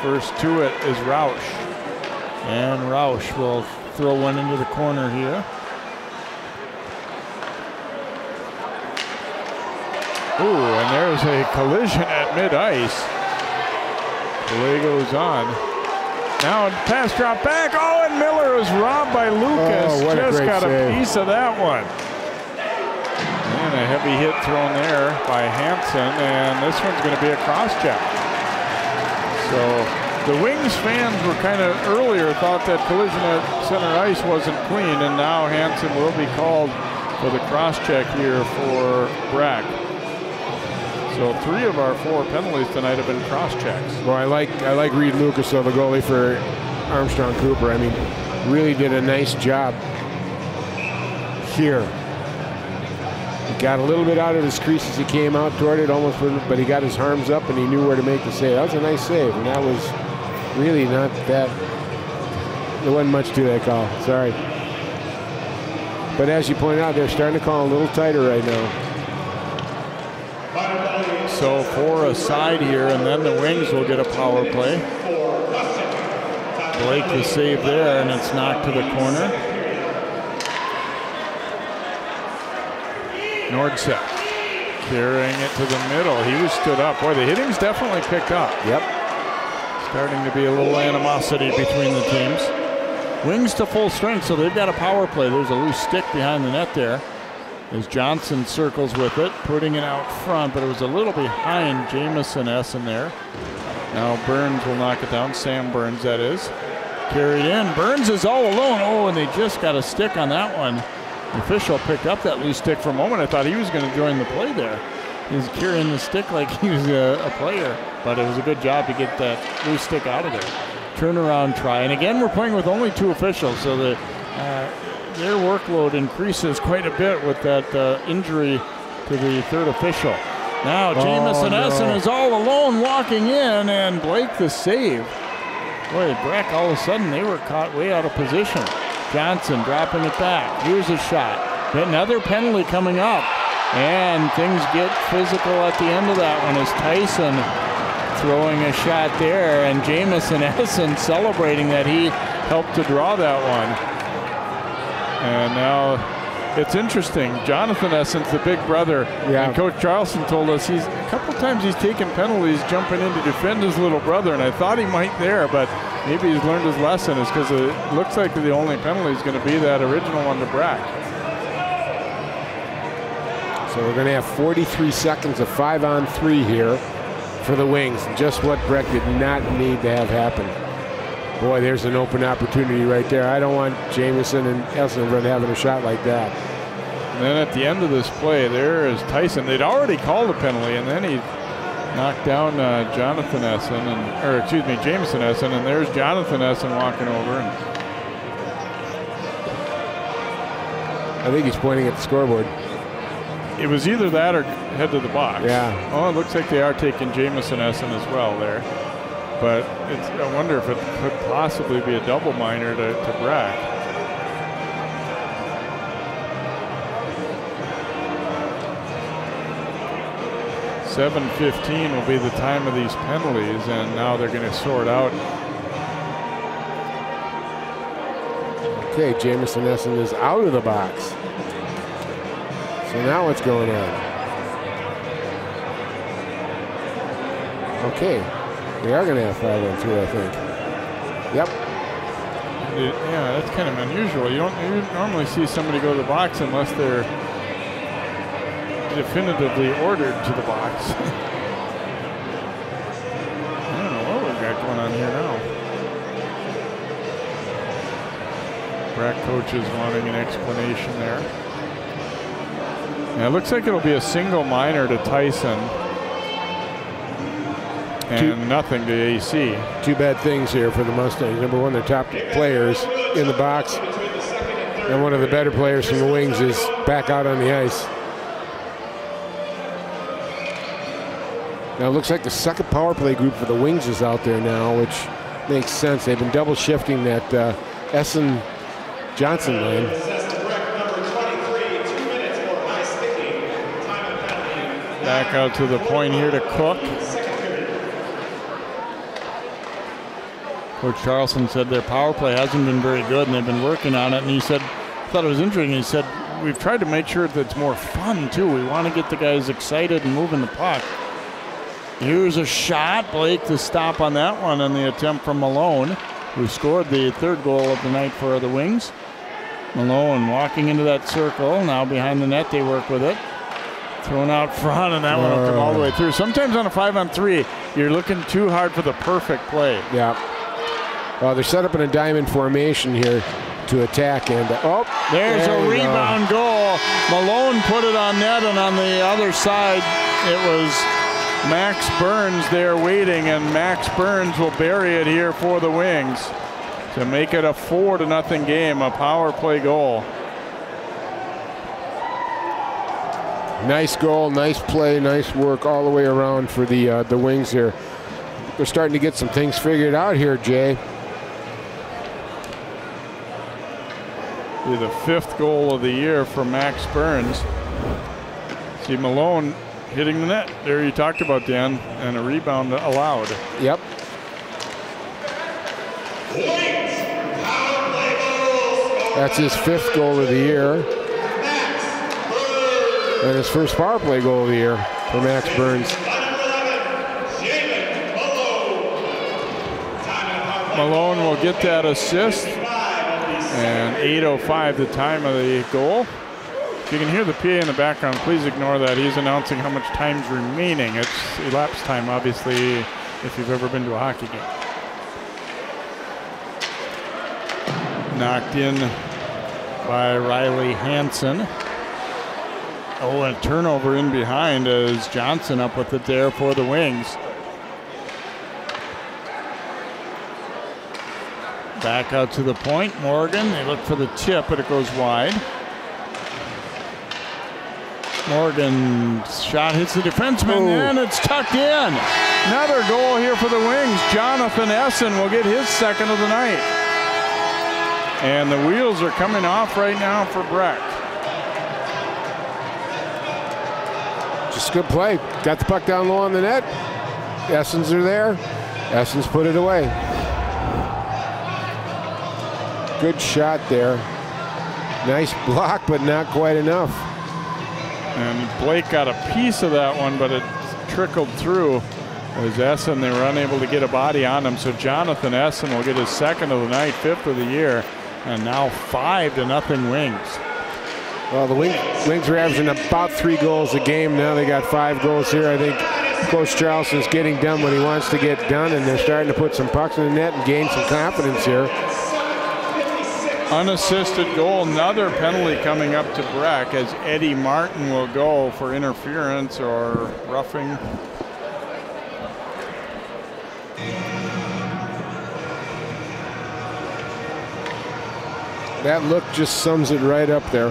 First to it is Roush. And Roush will throw one into the corner here. Ooh, and there's a collision at mid-ice. Play goes on. Now a pass drop back. Oh, and Miller was robbed by Lucas. Oh, a Just great got save. a piece of that one. And a heavy hit thrown there by Hanson, and this one's going to be a cross check. So the Wings fans were kind of earlier thought that collision at center ice wasn't clean, and now Hanson will be called for the cross check here for Brack. So three of our four penalties tonight have been cross checks. Well, I like I like Reed Lucas, though, the goalie for Armstrong Cooper. I mean, really did a nice job here. He got a little bit out of his crease as he came out toward it, almost, but he got his arms up and he knew where to make the save. That was a nice save, and that was really not that. There wasn't much to that call. Sorry. But as you pointed out, they're starting to call a little tighter right now. So for a side here, and then the Wings will get a power play. Blake the save there, and it's knocked to the corner. Nordset carrying it to the middle. He was stood up. Boy, the hitting's definitely picked up. Yep. Starting to be a little animosity between the teams. Wings to full strength, so they've got a power play. There's a loose stick behind the net there. As Johnson circles with it, putting it out front, but it was a little behind Jamison Essen there. Now Burns will knock it down. Sam Burns, that is. Carried in. Burns is all alone. Oh, and they just got a stick on that one. The official picked up that loose stick for a moment. I thought he was going to join the play there. He was carrying the stick like he was a, a player, but it was a good job to get that loose stick out of there. Turnaround try. And again, we're playing with only two officials, so the, uh, their workload increases quite a bit with that uh, injury to the third official. Now, Jamison no. Essen is all alone walking in, and Blake the save. Boy, Breck, all of a sudden, they were caught way out of position. Johnson dropping it back. Here's a shot. Another penalty coming up. And things get physical at the end of that one as Tyson throwing a shot there, and Jamison Essen celebrating that he helped to draw that one. And now it's interesting. Jonathan Essen's the big brother, Yeah. and Coach Charleston told us he's a couple times he's taken penalties jumping in to defend his little brother, and I thought he might there, but maybe he's learned his lesson. Is because it looks like the only penalty is going to be that original one to Brack. So we're going to have 43 seconds of five on three here for the Wings. Just what Breck did not need to have happen. Boy, there's an open opportunity right there. I don't want Jamison and Essenbrun having a shot like that. And then at the end of this play, there is Tyson. They'd already called a penalty, and then he knocked down uh, Jonathan Essen, and or excuse me, Jamison Essen, and there's Jonathan Essen walking over. And I think he's pointing at the scoreboard. it was either that or head to the box. Yeah. Oh, it looks like they are taking Jamison Essen as well there. But I wonder if it could possibly be a double minor to, to Brack. Seven fifteen will be the time of these penalties, and now they're going to sort out. Okay, Jamison Essen is out of the box. So now what's going on? Okay, we are going to have five on three, I think. Yep. Yeah, that's kind of unusual. You don't you normally see somebody go to the box unless they're definitively ordered to the box. I don't know what we've got going on here now. Breck coaches wanting an explanation there. Yeah, it looks like it'll be a single minor to Tyson. Two- And nothing to AC. Two bad things here for the Mustangs. Number one, their top players in the box. And one of the better players from the Wings is back out on the ice. Now it looks like the second power play group for the Wings is out there now, which makes sense. They've been double shifting that uh, Essen Johnson line. Back out to the point here to Cook. Coach Charleston said their power play hasn't been very good and they've been working on it. And he said, I thought it was interesting. He said, We've tried to make sure that it's more fun too. We want to get the guys excited and moving the puck. Here's a shot. Blake to stop on that one on the attempt from Malone, who scored the third goal of the night for the Wings. Malone walking into that circle. Now behind the net, they work with it. Thrown out front, and that one will come all the way through. Sometimes on a five on three, you're looking too hard for the perfect play. Yeah. Well, they're set up in a diamond formation here to attack. And uh, oh, There's there a we go. rebound goal. Malone put it on net, and on the other side, it was Max Burns there waiting, and Max Burns will bury it here for the Wings to make it a four to nothing game, a power play goal. Nice goal, nice play, nice work all the way around for the uh, the Wings here. They're starting to get some things figured out here, Jay. Be the fifth goal of the year for Max Burns. See Malone hitting the net. There you talked about Dan, and a rebound allowed. Yep. That's his fifth goal of the year. And his first power play goal of the year for Max Burns. Malone will get that assist. And 8.05 the time of the goal. If you can hear the PA in the background, please ignore that. He's announcing how much time's remaining. It's elapsed time, obviously, if you've ever been to a hockey game. Knocked in by Riley Hansen. Oh, and a turnover in behind as Johnson up with it there for the Wings. Back out to the point. Morgan, they look for the tip, but it goes wide. Morgan's shot hits the defenseman, Oh. and it's tucked in. Another goal here for the Wings. Jonathan Essen will get his second of the night. And the wheels are coming off right now for Breck. Just good play. Got the puck down low on the net. Essens are there. Essens put it away. Good shot there. Nice block, but not quite enough. And Blake got a piece of that one, but it trickled through as Essen, they were unable to get a body on him. So Jonathan Essen will get his second of the night, fifth of the year, and now five to nothing Wings. Well, the Wings, Wings are averaging about three goals a game. Now they got five goals here. I think Coach Charleston's getting done what he wants to get done, and they're starting to put some pucks in the net and gain some confidence here. Unassisted goal, another penalty coming up to Breck as Eddie Martin will go for interference or roughing. That look just sums it right up there.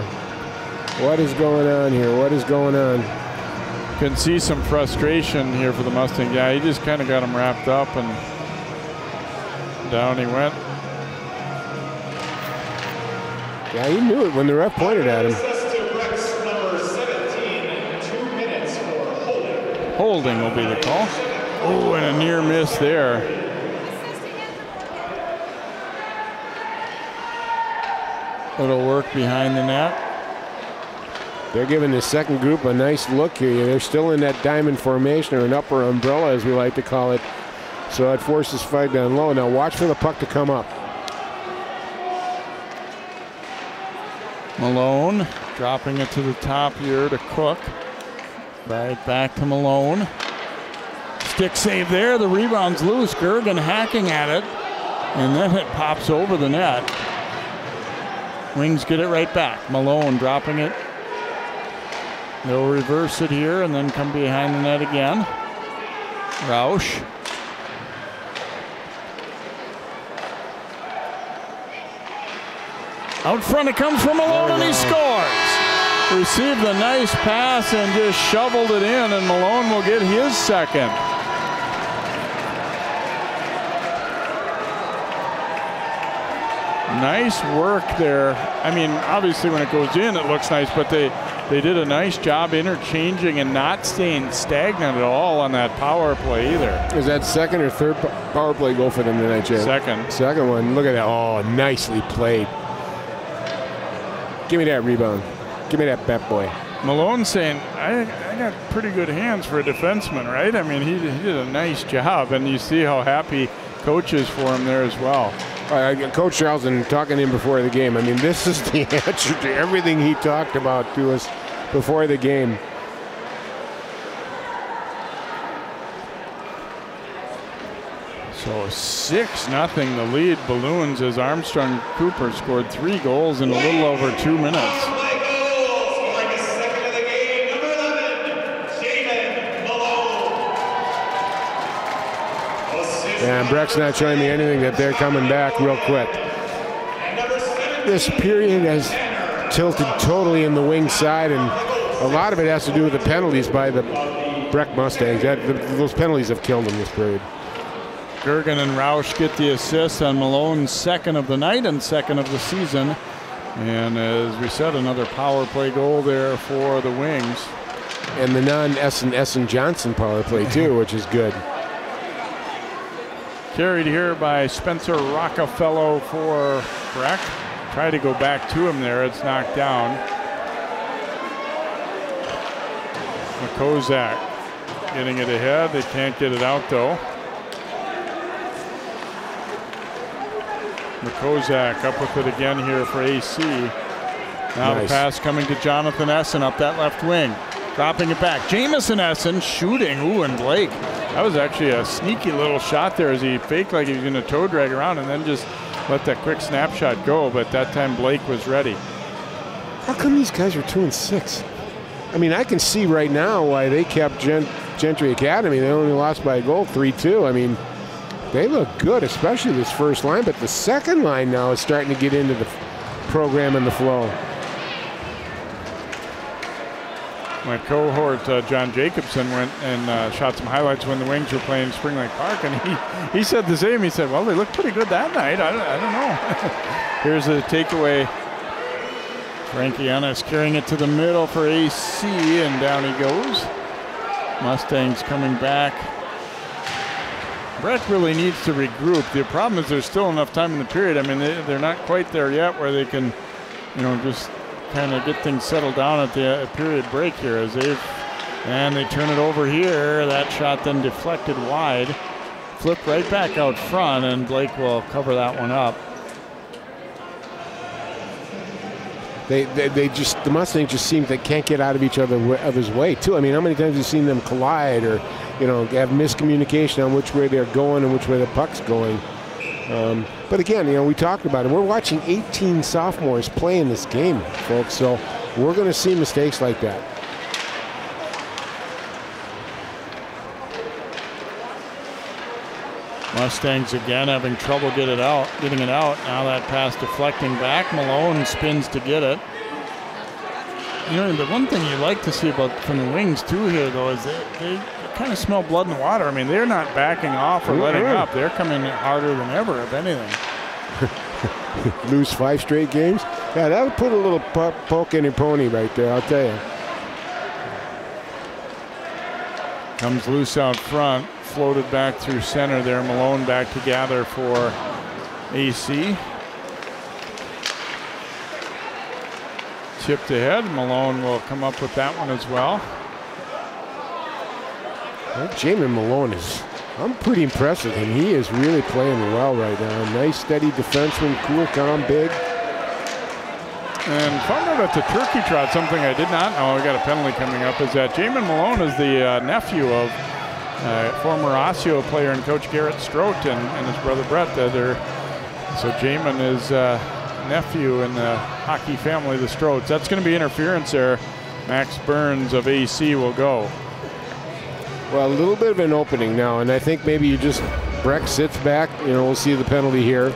What is going on here? What is going on? Can see some frustration here for the Mustang. Yeah, he just kind of got him wrapped up and down he went. Yeah, he knew it when the ref pointed at him. Holding will be the call. Oh, and a near miss there. Little work behind the net. They're giving the second group a nice look here. They're still in that diamond formation or an upper umbrella, as we like to call it. So it forces fight down low. Now watch for the puck to come up. Malone dropping it to the top here to Cook. Right back to Malone. Stick save there. The rebound's loose. Gergen hacking at it. And then it pops over the net. Wings get it right back. Malone dropping it. They'll reverse it here and then come behind the net again. Roush. Out front it comes from Malone and he scores. Received a nice pass and just shoveled it in, and Malone will get his second. Nice work there. I mean, obviously when it goes in, it looks nice, but they they did a nice job interchanging and not staying stagnant at all on that power play either. Is that second or third power play goal for them tonight, Jay? Second. Second one. Look at that. Oh, nicely played. Give me that rebound. Give me that bat boy. Malone saying, I, I got pretty good hands for a defenseman, right? I mean, he, he did a nice job, and you see how happy coach is for him there as well. Uh, coach Charleston talking to him before the game. I mean, this is the answer to everything he talked about to us before the game. So six nothing the lead balloons as Armstrong Cooper scored three goals in a little over two minutes. And Breck's not showing me anything that they're coming back real quick. This period has tilted totally in the wing side, and a lot of it has to do with the penalties by the Breck Mustangs. That, those penalties have killed them this period. Gergen and Roush get the assist on Malone's second of the night and second of the season. And as we said, another power play goal there for the Wings. And the non-Essen Essen Johnson power play too, which is good. Carried here by Spencer Rockefeller for Breck. Try to go back to him there. It's knocked down. McCozak getting it ahead. They can't get it out though. McCozak up with it again here for AC. Now Nice. the pass coming to Jonathan Essen up that left wing. Dropping it back. Jamison Essen shooting. Ooh, and Blake. That was actually a sneaky little shot there as he faked like he was going to toe drag around and then just let that quick snapshot go. But that time Blake was ready. How come these guys are two and six? I mean, I can see right now why they kept Gent- Gentry Academy. They only lost by a goal, three-two. I mean, they look good, especially this first line. But the second line now is starting to get into the program and the flow. My cohort uh, John Jacobson went and uh, shot some highlights when the Wings were playing Spring Lake Park, and he, he said the same. He said, "Well, they looked pretty good that night. I don't, I don't know." Here's a takeaway. Frankie Ennis carrying it to the middle for AC, and down he goes. Mustangs coming back. Breck really needs to regroup. The problem is there's still enough time in the period. I mean, they, they're not quite there yet where they can, you know, just kind of get things settled down at the uh, period break here as they've, and they turn it over here. That shot then deflected wide. Flip right back out front, and Blake will cover that one up. They, they, they just the Mustangs just seem they can't get out of each other other's way too. I mean, how many times have you seen them collide or you know have miscommunication on which way they're going and which way the puck's going? Um, but again, you know, we talked about it. We're watching 18 sophomores play in this game, folks. So we're going to see mistakes like that. Mustangs again having trouble get it out, getting it out. Now that pass deflecting back. Malone spins to get it. You know, the one thing you like to see about from the Wings too here though is they, they kind of smell blood in the water. I mean, they're not backing off or letting up. They're coming harder than ever, if anything. Lose five straight games. Yeah, that would put a little po- poke in your pony right there. I'll tell you. Comes loose out front, floated back through center there. Malone back to gather for AC. Chipped ahead. Malone will come up with that one as well. Well, Jamin Malone is. I'm pretty impressed with him. He is really playing well right now. Nice, steady defenseman, cool, calm, big. And found out at the turkey trot something I did not know. We got a penalty coming up. Is that Jamin Malone is the uh, nephew of uh, former Osseo player and coach Garrett Strote and, and his brother Brett. Uh, they're, so Jamin is uh, nephew in the hockey family, the Strotes. That's going to be interference there. Max Burns of AC will go. Well, a little bit of an opening now, and I think maybe you just Breck sits back. You know, we'll see the penalty here.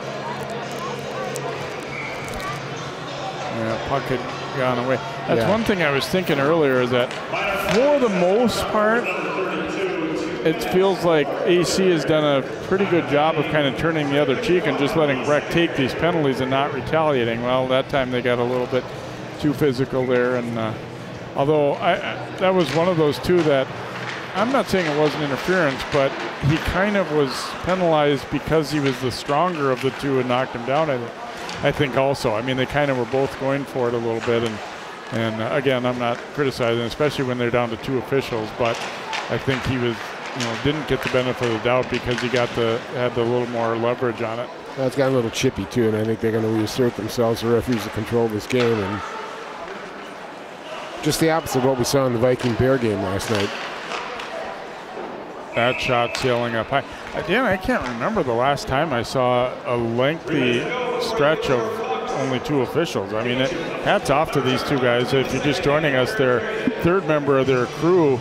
Yeah, puck had gone away. That's Yeah. one thing I was thinking earlier is that for the most part, it feels like AC has done a pretty good job of kind of turning the other cheek and just letting Breck take these penalties and not retaliating. Well, that time they got a little bit too physical there, and uh, although I, I, that was one of those two that I'm not saying it wasn't interference, but he kind of was penalized because he was the stronger of the two and knocked him down. I think. I think also. I mean, they kind of were both going for it a little bit, and and uh, again, I'm not criticizing, especially when they're down to two officials, but I think he was, you know, didn't get the benefit of the doubt because he got the had the little more leverage on it. It's got a little chippy too, and I think they're going to reassert themselves. The referees to control this game, and just the opposite of what we saw in the Viking Bear game last night. That shot sailing up high. Again, I can't remember the last time I saw a lengthy stretch of only two officials. I mean, it, hats off to these two guys. If you're just joining us, their third member of their crew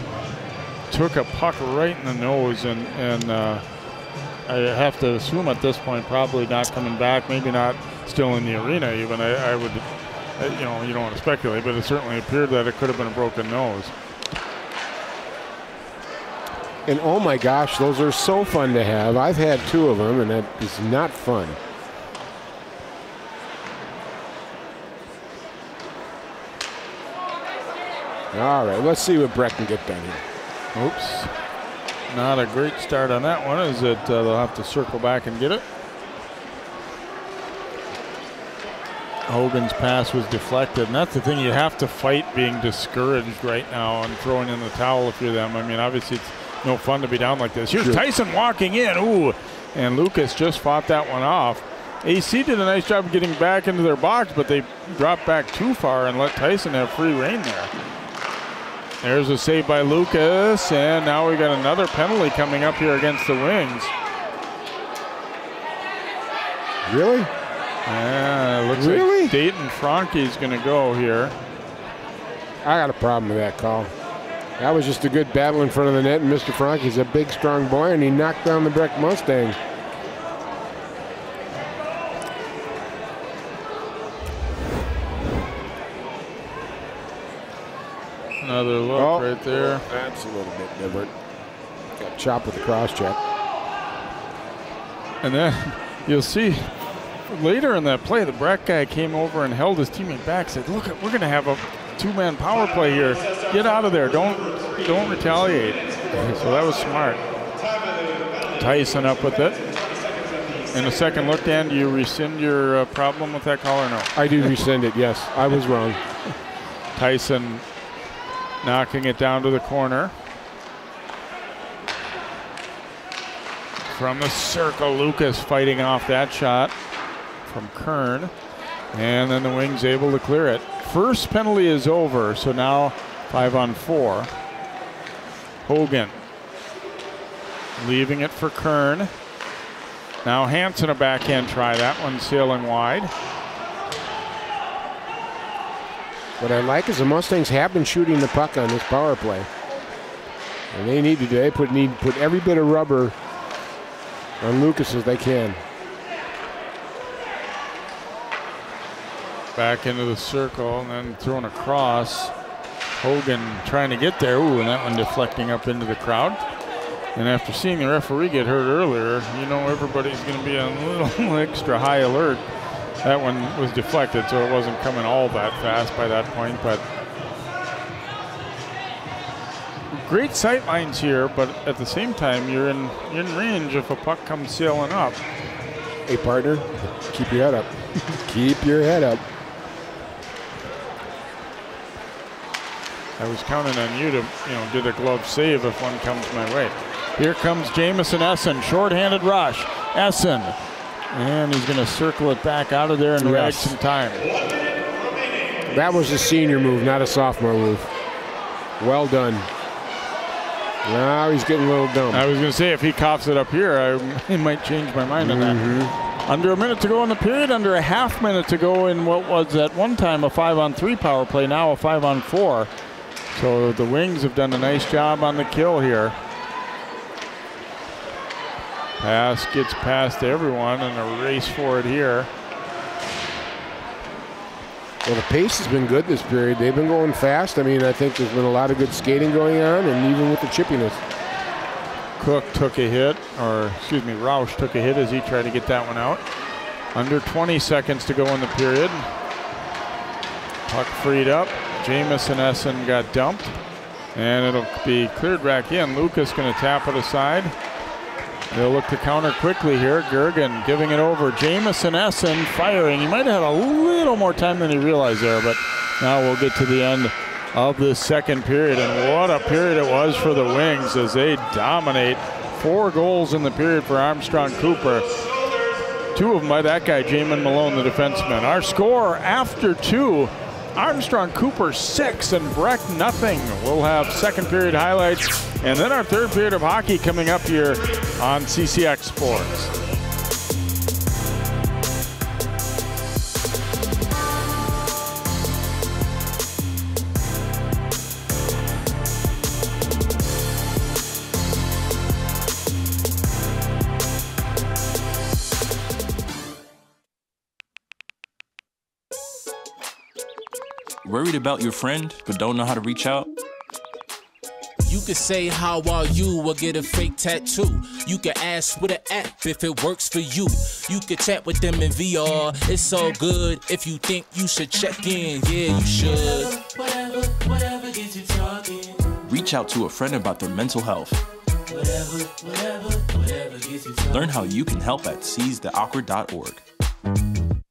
took a puck right in the nose, and and uh, I have to assume at this point probably not coming back. Maybe not still in the arena. Even I, I would, uh, you know, you don't want to speculate, but it certainly appeared that it could have been a broken nose. And oh my gosh, those are so fun to have. I've had two of them, and that is not fun. All right, let's see what Breck can get done here. Oops. Not a great start on that one. Is it? Uh, they'll have to circle back and get it. Hogan's pass was deflected, and that's the thing. You have to fight being discouraged right now and throwing in the towel if you're them. I mean, obviously it's no fun to be down like this. Here's Sure. Tyson walking in. Ooh, and Lucas just fought that one off. AC did a nice job of getting back into their box, but they dropped back too far and let Tyson have free reign there. There's a save by Lucas, and now we got another penalty coming up here against the Wings. Really? Yeah, it looks Really? like Dayton Franke's going to go here. I got a problem with that call. That was just a good battle in front of the net, and Mr. Frankie's a big, strong boy, and he knocked down the Breck Mustang. Another look Oh. right there. That's a little bit different. Got chopped with the cross check. And then you'll see later in that play, the Breck guy came over and held his teammate back. Said, "Look, we're going to have a two-man power play here. Get out of there. Don't don't retaliate." So that was smart. Tyson up with it. In a second look, Dan, do you rescind your uh, problem with that call or no? I do rescind it, yes. I was wrong. Tyson knocking it down to the corner. From the circle, Lucas fighting off that shot from Kern. And then the Wings able to clear it. First penalty is over, so now five on four. Hogan leaving it for Kern. Now Hanson a backhand try. That one sailing wide. What I like is the Mustangs have been shooting the puck on this power play. And they need to they put need put every bit of rubber on Lucas as they can. Back into the circle and then thrown across. Hogan trying to get there. Ooh, and that one deflecting up into the crowd. And after seeing the referee get hurt earlier, you know everybody's going to be on a little extra high alert. That one was deflected, so it wasn't coming all that fast by that point. But great sight lines here, but at the same time, you're in you're in range if a puck comes sailing up. Hey partner, keep your head up. keep your head up. I was counting on you to, you know, do the glove save if one comes my way. Here comes Jamison Essen, short-handed rush. Essen, and he's going to circle it back out of there and drag Yes. some time. That was a senior move, not a sophomore move. Well done. Now he's getting a little dumb. I was going to say if he coughs it up here, I he might change my mind on that. Mm-hmm. Under a minute to go in the period, under a half minute to go in what was at one time a five-on-three power play, now a five-on-four. So the Wings have done a nice job on the kill here. Pass gets past everyone and a race for it here. Well, the pace has been good this period. They've been going fast. I mean, I think there's been a lot of good skating going on, and even with the chippiness. Cook took a hit, or excuse me, Roush took a hit as he tried to get that one out. Under 20 seconds to go in the period. Puck freed up. Jamison Essen got dumped, and it'll be cleared back in. Lucas going to tap it aside. They'll look to counter quickly here. Gergen giving it over. Jamison Essen firing. He might have had a little more time than he realized there, but now we'll get to the end of this second period. And what a period it was for the Wings as they dominate. Four goals in the period for Armstrong Cooper. Two of them by that guy, Jamin Malone, the defenseman. Our score after two, Armstrong Cooper six and Breck nothing. We'll have second period highlights and then our third period of hockey coming up here on CCX Sports. Worried about your friend but don't know how to reach out? You could say how are you or get a fake tattoo. You can ask with an app if it works for you. You could chat with them in VR. It's all good. If you think you should check in, yeah, you should. Whatever, whatever gets you talking. Reach out to a friend about their mental health. Whatever, whatever, whatever gets you talking. Learn how you can help at seizetheawkward.org.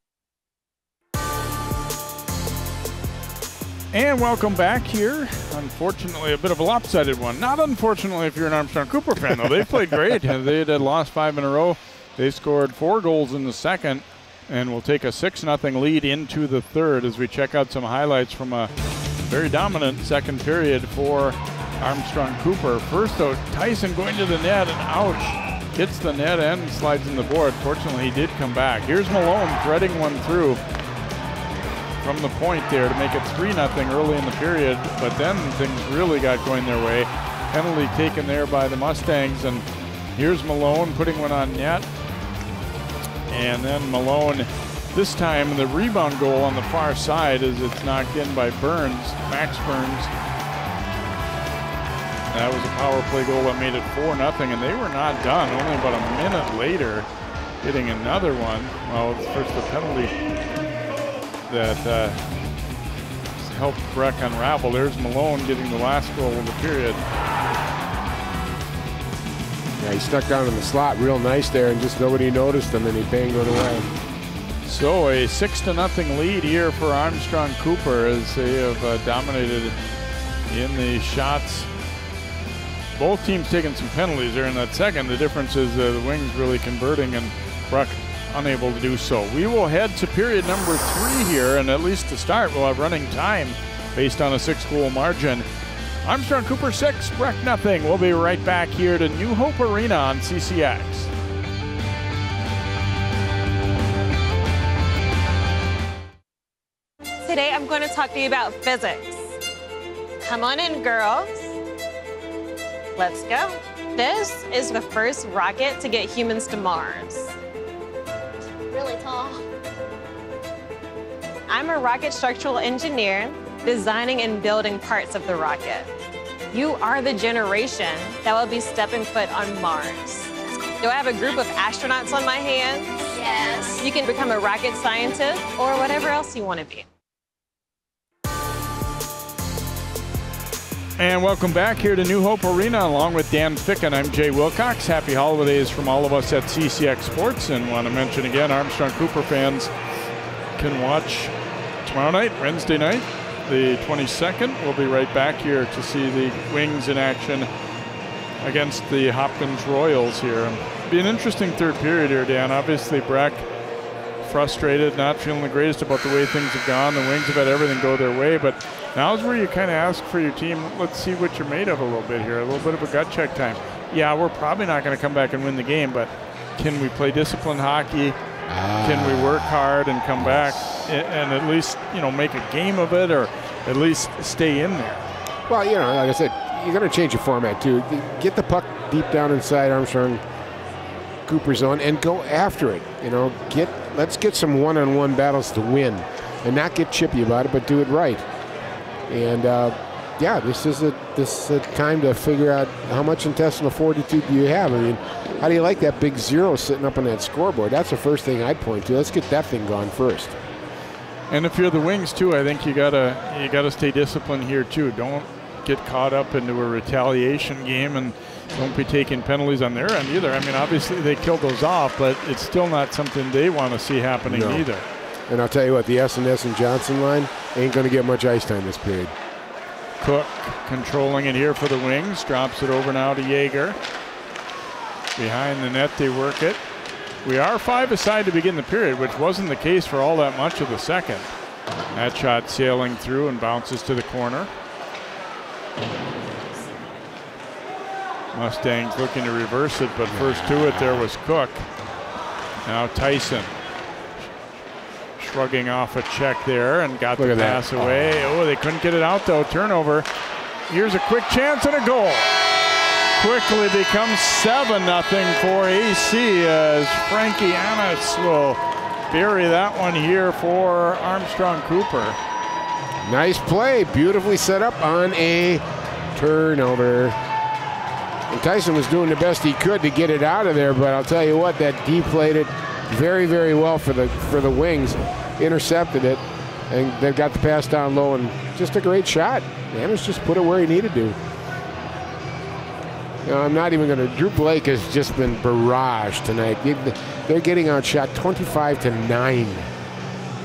And welcome back here. Unfortunately, a bit of a lopsided one. Not unfortunately if you're an Armstrong Cooper fan, though. They played great. they had lost five in a row. They scored four goals in the second and will take a 6 0 lead into the third as we check out some highlights from a very dominant second period for Armstrong Cooper. First, though, Tyson going to the net and ouch. Hits the net and slides in the board. Fortunately, he did come back. Here's Malone threading one through from the point there to make it 3 0 early in the period, but then things really got going their way. Penalty taken there by the Mustangs, and here's Malone putting one on net. And then Malone, this time the rebound goal on the far side as it's knocked in by Burns, Max Burns. That was a power play goal that made it 4 0, and they were not done. Only about a minute later, hitting another one. Well, first the penalty that uh, helped Breck unravel. There's Malone getting the last goal of the period. Yeah, he stuck down in the slot real nice there, and just nobody noticed him, and he banged it away. So a six to nothing lead here for Armstrong Cooper as they have uh, dominated in the shots. Both teams taking some penalties there in that second. The difference is uh, the Wings really converting and Breck unable to do so. We will head to period number three here, and at least to start, we'll have running time based on a six-goal margin. Armstrong Cooper six, Breck nothing. We'll be right back here to New Hope Arena on CCX. Today I'm going to talk to you about physics. Come on in, girls. Let's go. This is the first rocket to get humans to Mars. Really tall. I'm a rocket structural engineer designing and building parts of the rocket. You are the generation that will be stepping foot on Mars. Do I have a group of astronauts on my hands? Yes. You can become a rocket scientist or whatever else you want to be. And welcome back here to New Hope Arena along with Dan Ficken. I'm Jay Wilcox. Happy holidays from all of us at CCX Sports. And want to mention again, Armstrong Cooper fans can watch tomorrow night, Wednesday night, the 22nd. We'll be right back here to see the Wings in action against the Hopkins Royals here. Be an interesting third period here, Dan. Obviously, Breck frustrated, not feeling the greatest about the way things have gone. The Wings have had everything go their way, but now's where you kind of ask for your team, let's see what you're made of a little bit here, a little bit of a gut check time. Yeah, we're probably not going to come back and win the game, but can we play disciplined hockey? Can we work ah. hard and come back and at least, you know, make a game of it or at least stay in there? Well, you know, like I said, you're going to change your format too. Get the puck deep down inside Armstrong Cooper's zone and go after it. You know, get let's get some one-on-one battles to win, and not get chippy about it, but do it right. And uh, yeah, this is a this is a time to figure out how much intestinal fortitude do you have. I mean, how do you like that big zero sitting up on that scoreboard? That's the first thing I'd point to. Let's get that thing gone first. And if you're the Wings too, I think you gotta you gotta stay disciplined here too. Don't get caught up into a retaliation game and don't be taking penalties on their end either. I mean, obviously they killed those off, but it's still not something they want to see happening No. either. And I'll tell you what, the Essen S and Johnson line ain't going to get much ice time this period. Cook controlling it here for the Wings, drops it over now to Jaeger. Behind the net, they work it. We are five aside to begin the period, which wasn't the case for all that much of the second. That shot sailing through and bounces to the corner. Mustangs looking to reverse it, but first to it there was Cook. Now Tyson shrugging off a check there and got Look the at that. pass away. Oh, they couldn't get it out though. Turnover. Here's a quick chance and a goal. Quickly becomes 7 nothing for AC as Frankie Annis will bury that one here for Armstrong Cooper. Nice play, beautifully set up on a turnover. And Tyson was doing the best he could to get it out of there, but I'll tell you what, that D played it very, very well for the for the Wings, intercepted it, and they've got the pass down low, and just a great shot. Anders just put it where he needed to. You know, I'm not even going to. Drew Blake has just been barraged tonight. They- They're getting outshot 25 to nine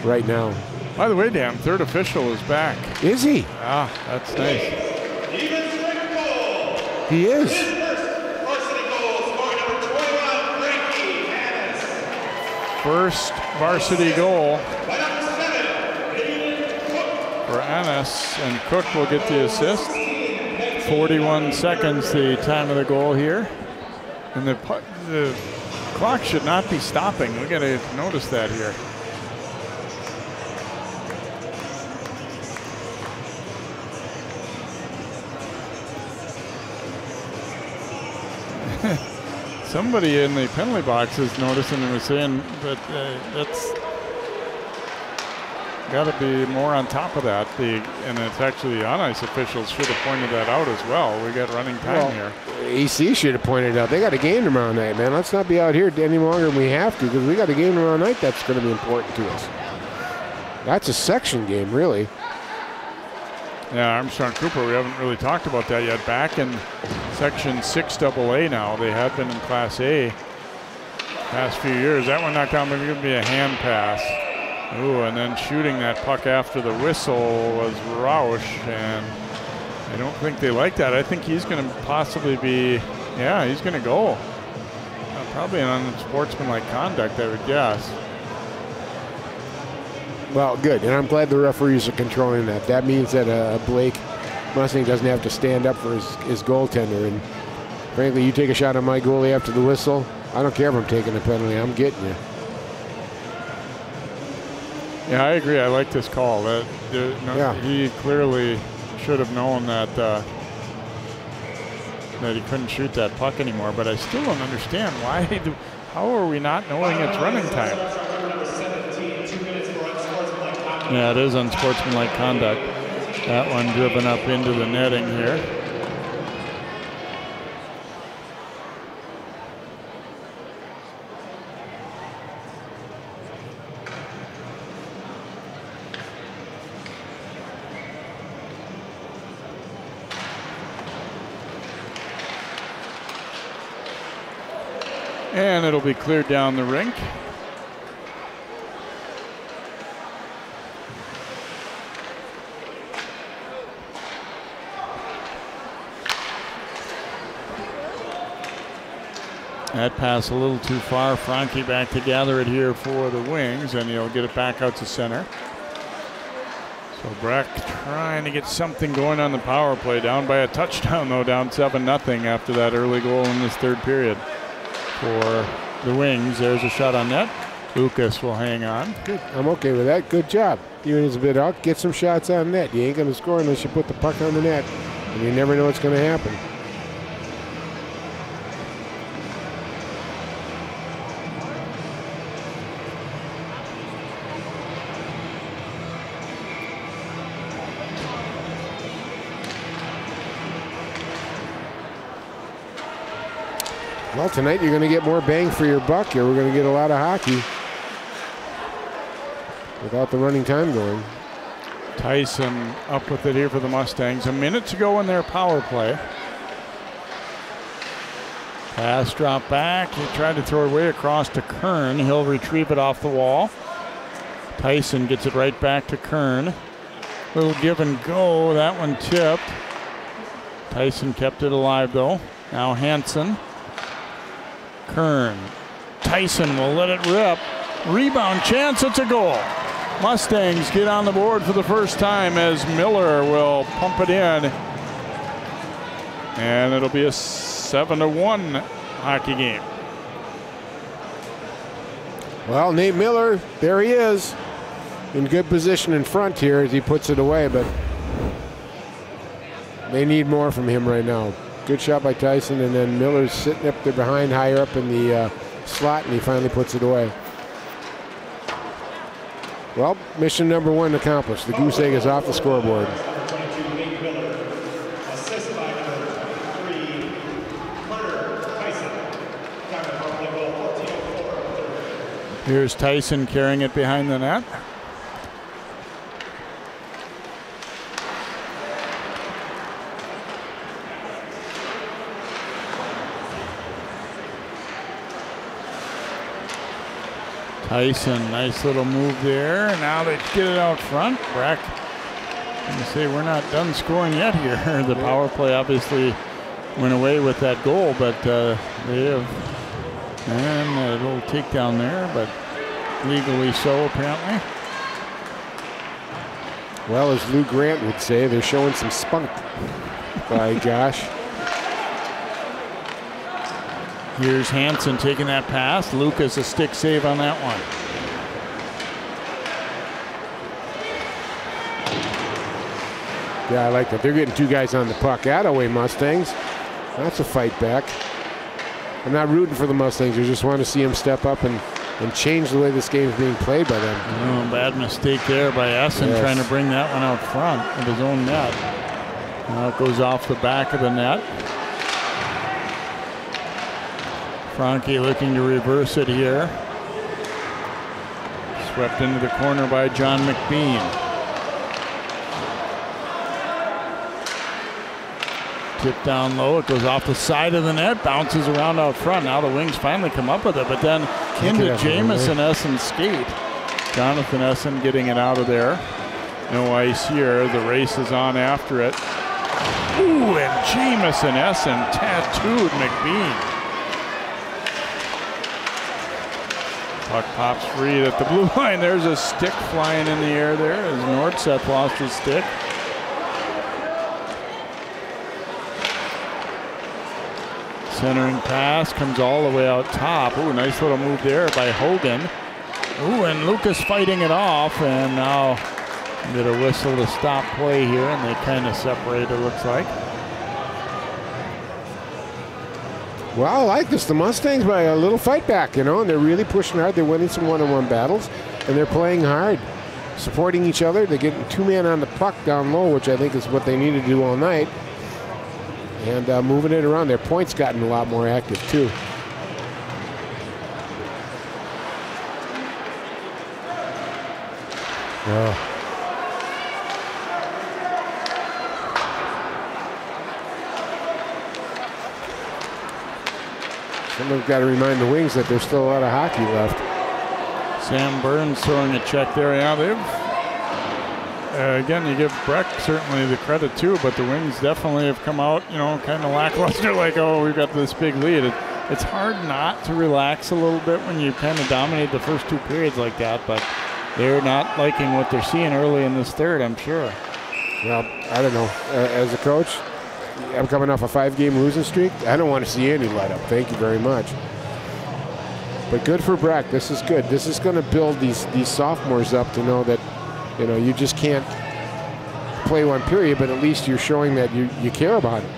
right now. By the way, Dan, third official is back. Is he? Ah, that's nice. He is. First varsity goal for Annis, and Cook will get the assist. 41 seconds, the time of the goal here. And the, the clock should not be stopping. We got to notice that here. Somebody in the penalty box is noticing and was saying but uh, that's got to be more on top of that. The and it's actually the on ice officials should have pointed that out as well. We got running time Well, here. AC should have pointed out. They got a game tomorrow night, man. Let's not be out here any longer than we have to because we got a game tomorrow night that's going to be important to us. That's a section game, really. Yeah, Armstrong Cooper. We haven't really talked about that yet. Back in Section 6 AA now. They have been in Class A past few years. That one down, maybe going to be a hand pass. Ooh, and then shooting that puck after the whistle was Roush, and I don't think they like that. I think he's going to possibly be, yeah, he's going to go. Uh, probably on unsportsmanlike conduct, I would guess. Well, good, and I'm glad the referees are controlling that. That means that uh, Blake Mustang doesn't have to stand up for his, his goaltender. And frankly, you take a shot on my goalie after the whistle, I don't care if I'm taking a penalty. I'm getting you. Yeah, I agree. I like this call. That no, yeah. he clearly should have known that uh, that he couldn't shoot that puck anymore. But I still don't understand why. Do, how are we not knowing it's running time? Yeah, it is unsportsmanlike conduct. That one driven up into the netting here. And it'll be cleared down the rink. That pass a little too far. Frankie back to gather it here for the Wings, and he'll get it back out to center. So Breck trying to get something going on the power play. Down by a touchdown, though, down 7 nothing after that early goal in this third period for the Wings. There's a shot on net. Lucas will hang on. Good. I'm okay with that. Good job. Even as a bit out, get some shots on net. You ain't going to score unless you put the puck on the net, and you never know what's going to happen. Well, tonight you're going to get more bang for your buck here. We're going to get a lot of hockey without the running time going. Tyson up with it here for the Mustangs. A minute to go in their power play. Pass drop back. He tried to throw it way across to Kern. He'll retrieve it off the wall. Tyson gets it right back to Kern. Little give and go. That one tipped. Tyson kept it alive though. Now Hanson. Tyson will let it rip. Rebound chance, it's a goal. Mustangs get on the board for the first time as Miller will pump it in. And it'll be a 7 to 1 hockey game. Well, Nate Miller, there he is. In good position in front here as he puts it away, but they need more from him right now. Good shot by Tyson, and then Miller's sitting up there behind, higher up in the uh, slot, and he finally puts it away. Well, mission number one accomplished. The goose egg is off the scoreboard. Here's Tyson carrying it behind the net. Tyson, nice little move there. Now they get it out front. Breck, you say we're not done scoring yet here. the power play obviously went away with that goal, but uh, they have, and a little takedown there, but legally so apparently. Well, as Lou Grant would say, they're showing some spunk by Josh. Here's Hanson taking that pass. Lucas a stick save on that one. Yeah, I like that. They're getting two guys on the puck. That away, Mustangs. That's a fight back. I'm not rooting for the Mustangs. I just want to see them step up and, and change the way this game is being played by them. Oh, bad mistake there by Essen yes. trying to bring that one out front of his own net. Now it goes off the back of the net. Frankie looking to reverse it here. Swept into the corner by John McBean. Tip down low. It goes off the side of the net, bounces around out front. Now the Wings finally come up with it, but then into Jamison Essen's skate. Jonathan Essen getting it out of there. No ice here. The race is on after it. Ooh, and Jamison Essen tattooed McBean. Puck pops free at the blue line. There's a stick flying in the air there as Nordseth lost his stick. Centering pass comes all the way out top. Ooh, nice little move there by Hogan. Ooh, and Lucas fighting it off, and now get a whistle to stop play here, and they kind of separate, it looks like. Well, I like this. The Mustangs by a little fight back, you know, and they're really pushing hard. They're winning some one-on-one battles, and they're playing hard, supporting each other. They're getting two men on the puck down low, which I think is what they need to do all night, and uh, moving it around. Their points gotten a lot more active too. Oh. Someone's got to remind the Wings that there's still a lot of hockey left. Sam Burns throwing a check there. Yeah, they've uh, again, you give Breck certainly the credit too, but the Wings definitely have come out, you know, kind of lackluster. Like, oh, we've got this big lead. It, it's hard not to relax a little bit when you kind of dominate the first two periods like that, but they're not liking what they're seeing early in this third. I'm sure. Well, I don't know. Uh, as a coach, I'm coming off a five-game losing streak. I don't want to see any let up. Thank you very much. But good for Breck. This is good. This is going to build these these sophomores up to know that, you know, you just can't play one period, but at least you're showing that you, you care about it.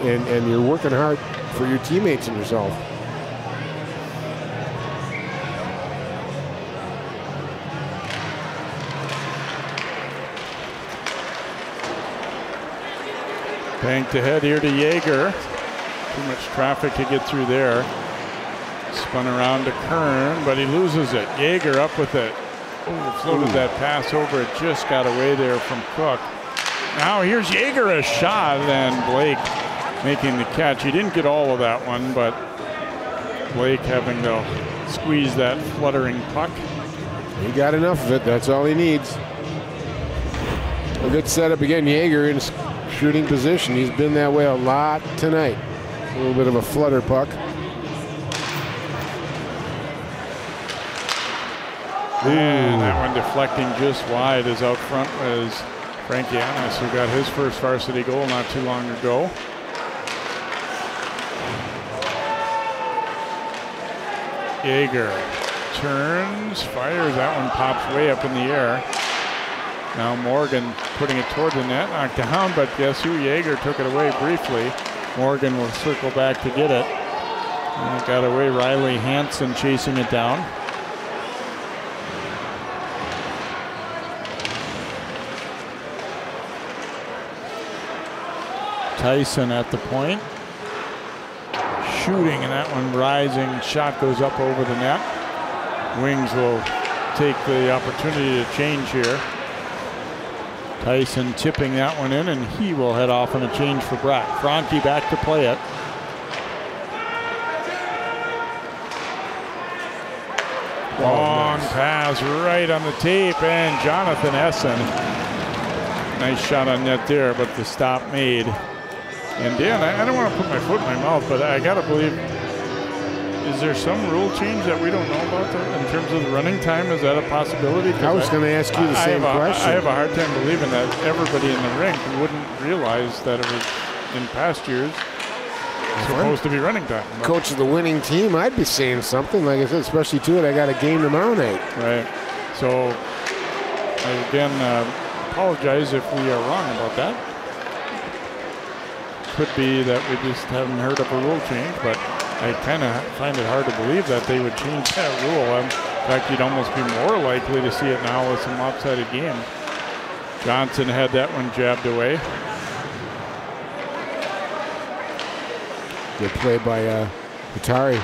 And, and you're working hard for your teammates and yourself. Banked ahead here to Jaeger. Too much traffic to get through there. Spun around to Kern, but he loses it. Jaeger up with it. Ooh, floated Ooh. that pass over. It just got away there from Cook. Now here's Jaeger a shot, and Blake making the catch. He didn't get all of that one, but Blake having to squeeze that fluttering puck. He got enough of it. That's all he needs. A good setup again. Jaeger in shooting position. He's been that way a lot tonight. A little bit of a flutter puck. And that one deflecting just wide as out front was Frankie Annis, who got his first varsity goal not too long ago. Jaeger turns, fires, that one pops way up in the air. Now Morgan putting it toward the net, knocked down, but guess who? Jaeger took it away briefly. Morgan will circle back to get it. And it got away. Riley Hanson chasing it down. Tyson at the point. Shooting, and that one rising. Shot goes up over the net. Wings will take the opportunity to change here. Tyson tipping that one in, and he will head off on a change for Breck. Franke back to play it. Long pass right on the tape, and Jonathan Essen. Nice shot on net there, but the stop made. And Dan, I, I don't want to put my foot in my mouth, but I got to believe is there some rule change that we don't know about that in terms of the running time? Is that a possibility? I was going to ask you the I same question. I have a hard time believing that everybody in the rink wouldn't realize that it was in past years supposed to be running time. Coach of the winning team, I'd be saying something like I said, especially to it. I got a game tomorrow night. Right. So I again uh, apologize if we are wrong about that. Could be that we just haven't heard of a rule change, but I kind of find it hard to believe that they would change that rule. In fact, you'd almost be more likely to see it now with some lopsided game. Johnson had that one jabbed away. Good play by uh, Atari.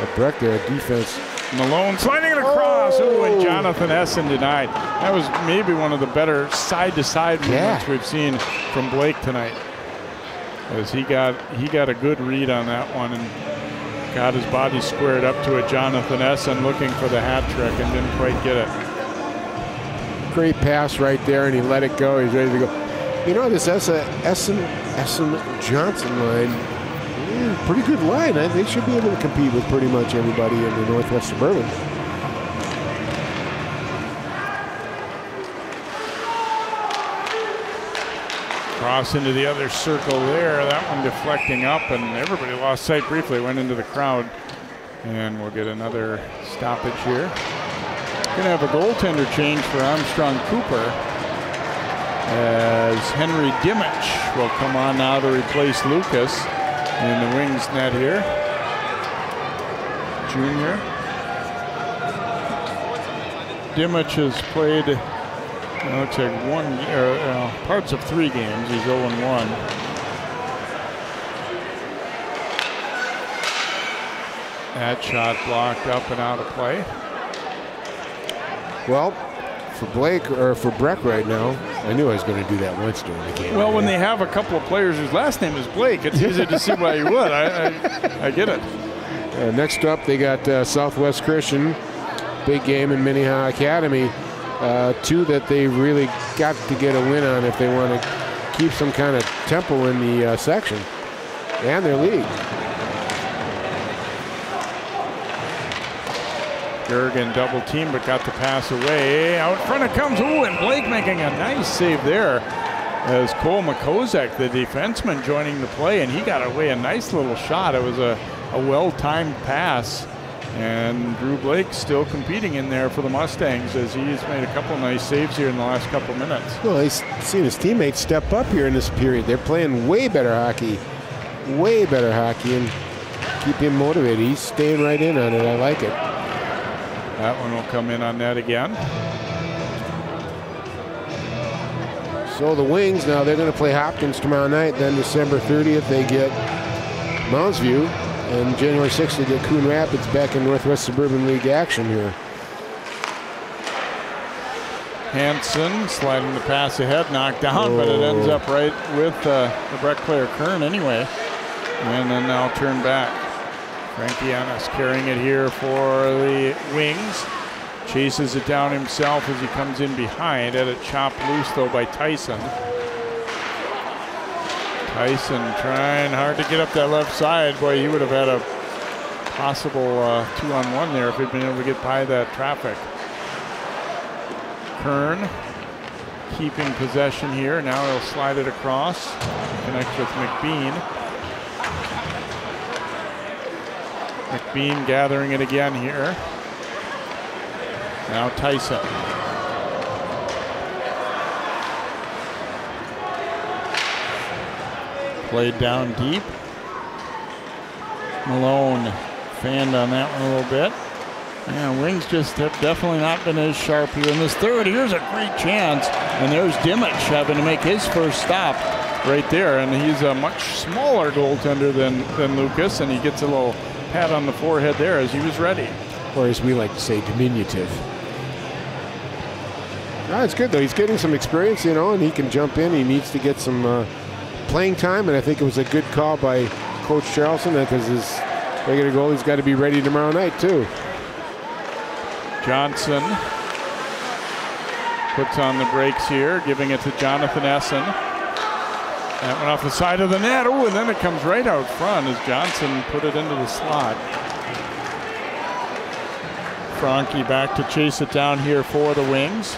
A Breck there, defense. Malone sliding it across. Oh. Ooh, and Jonathan Essen denied. That was maybe one of the better side-to-side -side movements we've seen from Blake tonight. As he got he got a good read on that one and got his body squared up to a Jonathan Essen looking for the hat trick and didn't quite get it. Great pass right there, and he let it go. He's ready to go. You know, this Essen, Essen, Johnson line, yeah, pretty good line. They should be able to compete with pretty much everybody in the Northwest Suburban. Cross into the other circle there. That one deflecting up, and everybody lost sight briefly. Went into the crowd, and we'll get another stoppage here. Going to have a goaltender change for Armstrong Cooper, as Henry Dimich will come on now to replace Lucas in the wings net here. Junior. Dimich has played looks like one, uh, uh, parts of three games. He's 0 1. That shot blocked up and out of play. Well, for Blake or for Breck right now, I knew I was going to do that once during the game. Well, when they have a couple of players whose last name is Blake, it's easy to see why you would. I, I, I get it. Uh, next up, they got uh, Southwest Christian, big game in Minnehaha Academy uh, two that they really got to get a win on if they want to keep some kind of tempo in the uh, section and their league. Gergen double team, but got the pass away. Out front it comes. Ooh, and Blake making a nice save there as Cole Makozek, the defenseman, joining the play, and he got away a nice little shot. It was a, a well-timed pass and Drew Blake still competing in there for the Mustangs as he's made a couple nice saves here in the last couple minutes. Well, he's seen his teammates step up here in this period. They're playing way better hockey, way better hockey, and keep him motivated. He's staying right in on it. I like it. That one will come in on that again. So the Wings now they're going to play Hopkins tomorrow night. Then December 30th they get Mounds View. And January 6th, they get Coon Rapids back in Northwest Suburban League action here. Hanson sliding the pass ahead, knocked down, oh. but it ends up right with uh, the Breck player Kern anyway. And then now turn back. Frankie Annis carrying it here for the Wings. Chases it down himself as he comes in behind. Had it chopped loose though by Tyson. Tyson trying hard to get up that left side. Boy, he would have had a possible uh, two on one there if he'd been able to get by that traffic. Kern keeping possession here. Now he'll slide it across. Connects with McBean. McBean gathering it again here. Now Tyson. Played down deep. Malone fanned on that one a little bit. Yeah, Wings just have definitely not been as sharp here in this third. Here's a great chance. And there's Dimich having to make his first stop right there. And he's a much smaller goaltender than, than Lucas. And he gets a little pat on the forehead there as he was ready. Or as we like to say, diminutive. No, it's good though. He's getting some experience, you know, and he can jump in. He needs to get some uh, playing time, and I think it was a good call by Coach Charlson because his regular goalie's got to be ready tomorrow night too. Johnson puts on the brakes here, giving it to Jonathan Essen. That went off the side of the net. Oh, and then it comes right out front as Johnson put it into the slot. Frankie back to chase it down here for the Wings.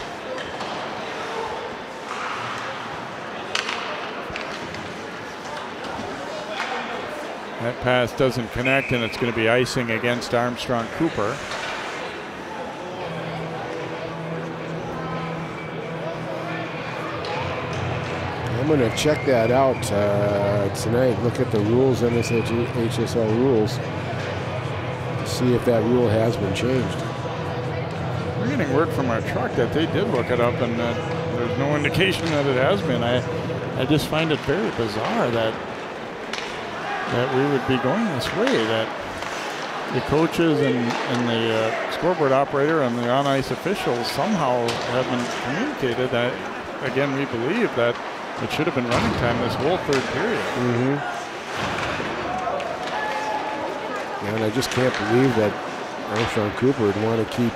That pass doesn't connect, and it's going to be icing against Armstrong Cooper. I'm going to check that out uh, tonight. Look at the rules, MSHSL rules, to see if that rule has been changed. We're getting word from our truck that they did look it up, and that there's no indication that it has been. I, I just find it very bizarre that that we would be going this way, that the coaches and, and the uh, scoreboard operator and the on-ice officials somehow haven't communicated that, again, we believe that It should have been running time this whole third period. Mm-hmm. And I just can't believe that Armstrong Cooper would want to keep,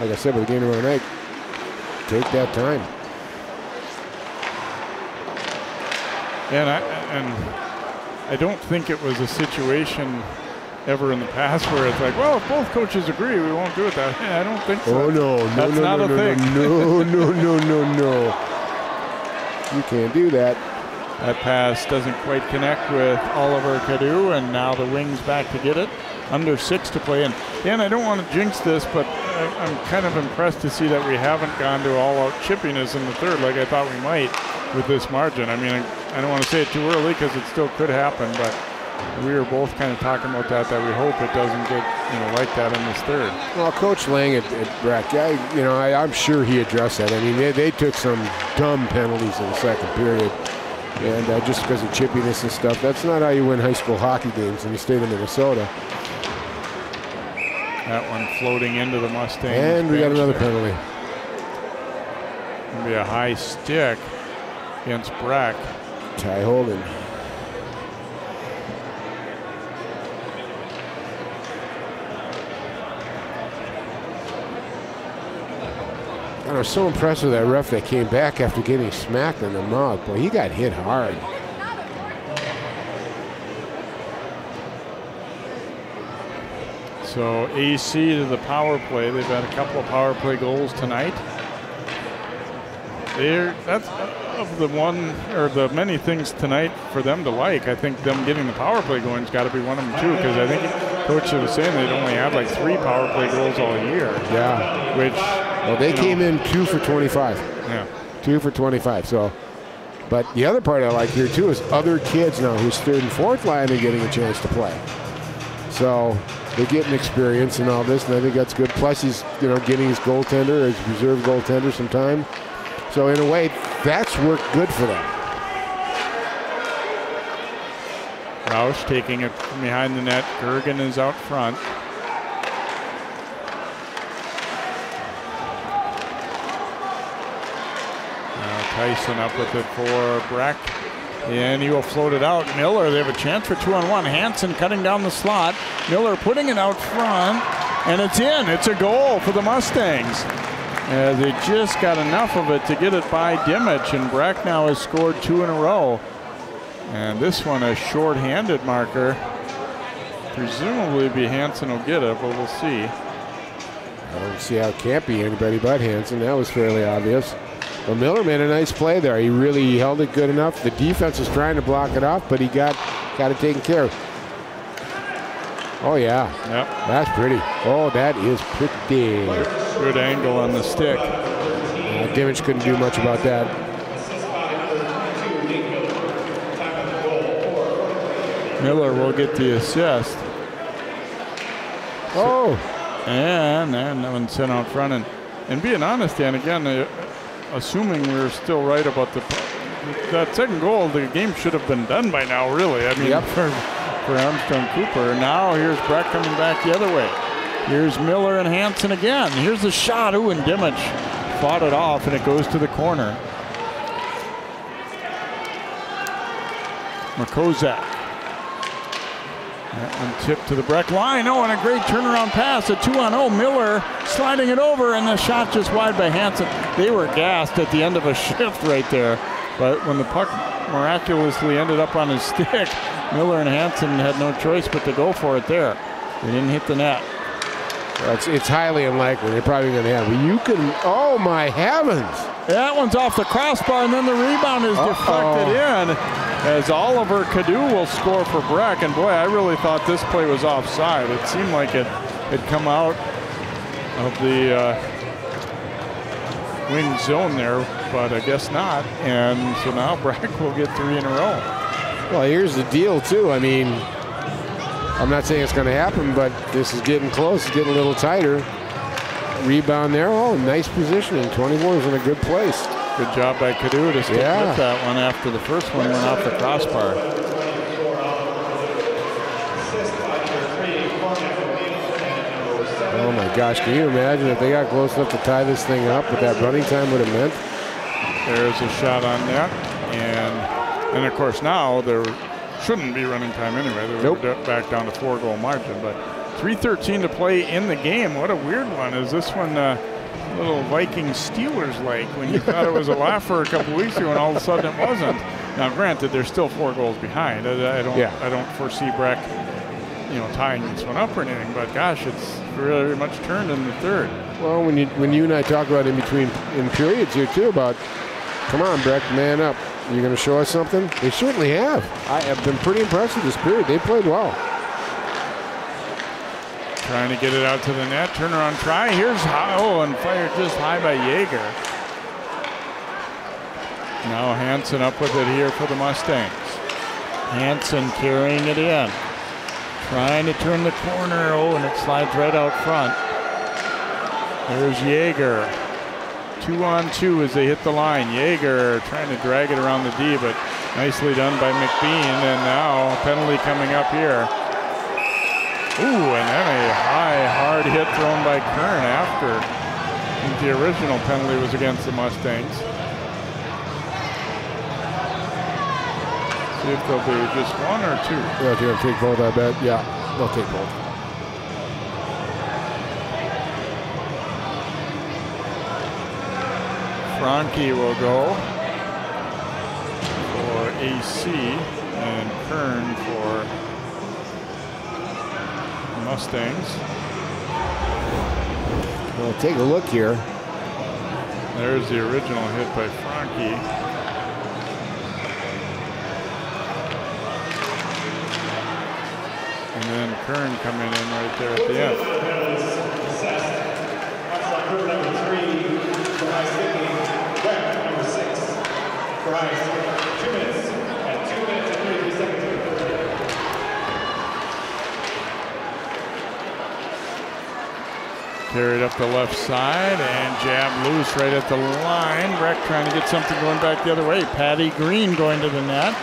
like I said, with the game tomorrow night, take that time. And I and I don't think it was a situation ever in the past where it's like, well, if both coaches agree, we won't do it that. Yeah, I don't think so. Oh no, no, That's no, not no, a no, thing. no, no, no, no, no. You can't do that. That pass doesn't quite connect with Oliver Cadu, and now the Wings back to get it. Under six to play. And Dan, I don't want to jinx this, but I- I'm kind of impressed to see that we haven't gone to all-out chippiness in the third like I thought we might with this margin. I mean, I, I don't want to say it too early because it still could happen, but we were both kind of talking about that, that we hope it doesn't get you know like that in this third. Well, Coach Lang at, at Breck, I, you know, I, I'm sure he addressed that. I mean, they, they took some dumb penalties in the second period, and uh, just because of chippiness and stuff, that's not how you win high school hockey games in the state of Minnesota. That one floating into the Mustangs. And we got another there. penalty. Gonna be a high stick against Breck. Ty Holden. I was so impressed with that ref that came back after getting smacked in the mouth. Boy, he got hit hard. So AC to the power play. They've had a couple of power play goals tonight. They're that's of the one or the many things tonight for them to like. I think them getting the power play going has got to be one of them too. Because I think coach was saying they'd only had like three power play goals all year. Yeah. Which Well, they you know, came in two for 25. Yeah. Two for 25. So, but the other part I like here too is other kids now who's third and fourth line are getting a chance to play. So they're getting experience and all this, and I think that's good. Plus, he's you know getting his goaltender, his reserve goaltender, some time. So in a way, that's worked good for them. Roush taking it from behind the net. Gergen is out front. Now Tyson up with it for Breck. And he will float it out. Miller, they have a chance for two on one. Hanson cutting down the slot. Miller putting it out front. And it's in. It's a goal for the Mustangs. Uh, they just got enough of it to get it by Dimich. And Breck now has scored two in a row. And this one a short-handed marker. Presumably be Hanson will get it, but we'll see. I don't see how it can't be anybody but Hanson. That was fairly obvious. Well, Miller made a nice play there. He really held it good enough. The defense was trying to block it off, but he got got it taken care of. Oh yeah, Yep. that's pretty. Oh, that is pretty. Good angle on the stick. Uh, couldn't do much about that. Miller will get the assist. Oh, And and that one sent out front. And, and being honest, Dan, again, assuming we're still right about the that second goal, the game should have been done by now, really. I mean, Yep. for, for Armstrong Cooper. Now here's Breck coming back the other way. Here's Miller and Hanson again. Here's the shot. Ooh, and Dimmich fought it off, and it goes to the corner. Makozak. That one tipped to the Breck line. Oh, and a great turnaround pass. A two on oh. Miller sliding it over, and the shot just wide by Hanson. They were gassed at the end of a shift right there. But when the puck miraculously ended up on his stick, Miller and Hanson had no choice but to go for it there. They didn't hit the net. Well, it's, it's highly unlikely. They're probably going to have. But you can. Oh my heavens! That one's off the crossbar, and then the rebound is deflected in as Oliver Cadu will score for Breck. And boy, I really thought this play was offside. It seemed like it had come out of the uh, wing zone there, but I guess not. And so now Breck will get three in a row. Well, here's the deal too. I mean, I'm not saying it's going to happen, but this is getting close. It's getting a little tighter. Rebound there. Oh, nice positioning. 24 is in a good place. Good job by Cadu to stick Yeah. with that one after the first one went off the crossbar. Oh my gosh, can you imagine if they got close enough to tie this thing up, what that running time would have meant? There's a shot on that. And and of course now there shouldn't be running time anyway. They're Nope. back down to four goal margin. But 3:13 to play in the game. What a weird one. Is this one? Uh, Little Viking Steelers like when you thought it was a laugh for a couple weeks ago, and all of a sudden it wasn't. Now, granted, they're still four goals behind. I, I don't, Yeah. I don't foresee Breck, you know, tying this one up or anything. But gosh, it's very much turned in the third. Well, when you when you and I talk about in between in periods here too about, come on, Breck, man up. You're going to show us something? They certainly have. I have been pretty impressed with this period. They played well. Trying to get it out to the net. Turnaround try. Here's high. Oh, and fired just high by Jaeger. Now Hanson up with it here for the Mustangs. Hanson carrying it in. Trying to turn the corner. Oh, and it slides right out front. There's Jaeger. Two on two as they hit the line. Jaeger trying to drag it around the D, but nicely done by McBean. And now penalty coming up here. Ooh, and then a high, hard hit thrown by Kern after the original penalty was against the Mustangs. See if they'll be just one or two. Yeah, they're going to take both, I bet. Yeah, they'll take both. Frankie will go for AC and Kern for Mustangs. Well, take a look here. There's the original hit by Frankie. And then Kern coming in right there at the end. Carried up the left side and jabbed loose right at the line. Breck trying to get something going back the other way. Patty Green going to the net.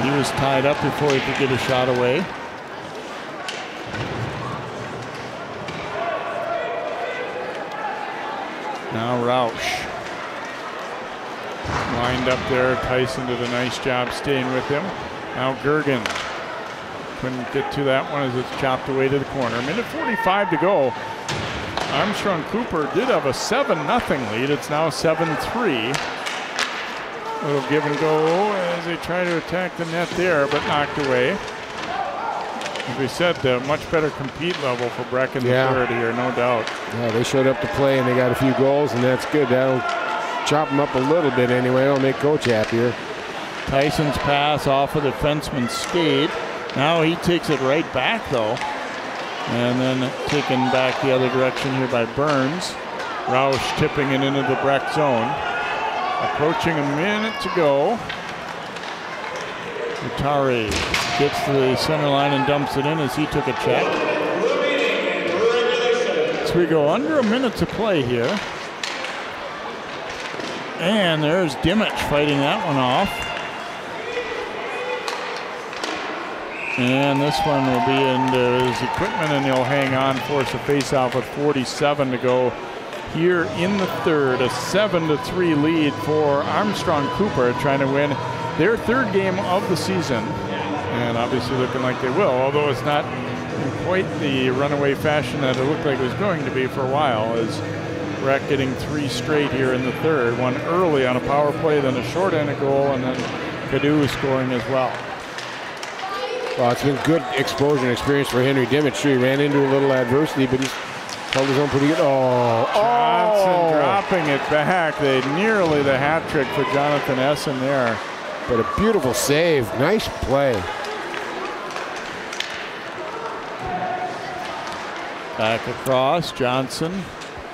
He was tied up before he could get a shot away. Now Roush. Lined up there. Tyson did a nice job staying with him. Now Gergen. Couldn't get to that one as it's chopped away to the corner. Minute 45 to go. Armstrong Cooper did have a 7 0 lead. It's now 7 3. Little give and go as they try to attack the net there, but knocked away. As we said, a much better compete level for Breck in the Yeah. third here, no doubt. Yeah, they showed up to play and they got a few goals, and that's good. That'll chop them up a little bit anyway. It'll make coach happier. Tyson's pass off of the defenseman's skate. Now he takes it right back though. And then taken back the other direction here by Burns. Roush tipping it into the Breck zone. Approaching a minute to go. Utari gets to the center line and dumps it in as he took a check. So we go under a minute to play here. And there's Dimich fighting that one off. And this one will be into uh, his equipment, and he'll hang on, force a face-off with 47 to go here in the third. A 7 to 3 lead for Armstrong Cooper, trying to win their third game of the season, and obviously looking like they will. Although it's not in quite the runaway fashion that it looked like it was going to be for a while, as Breck getting three straight here in the third. One early on a power play, then a short end goal, and then Cadu scoring as well. Well, it's been good exposure and experience for Henry Dimmich. Sure, he ran into a little adversity, but he's held his own pretty good. Oh, oh! Johnson oh! dropping it back. They nearly the hat trick for Jonathan Essen there. But a beautiful save. Nice play. Back across, Johnson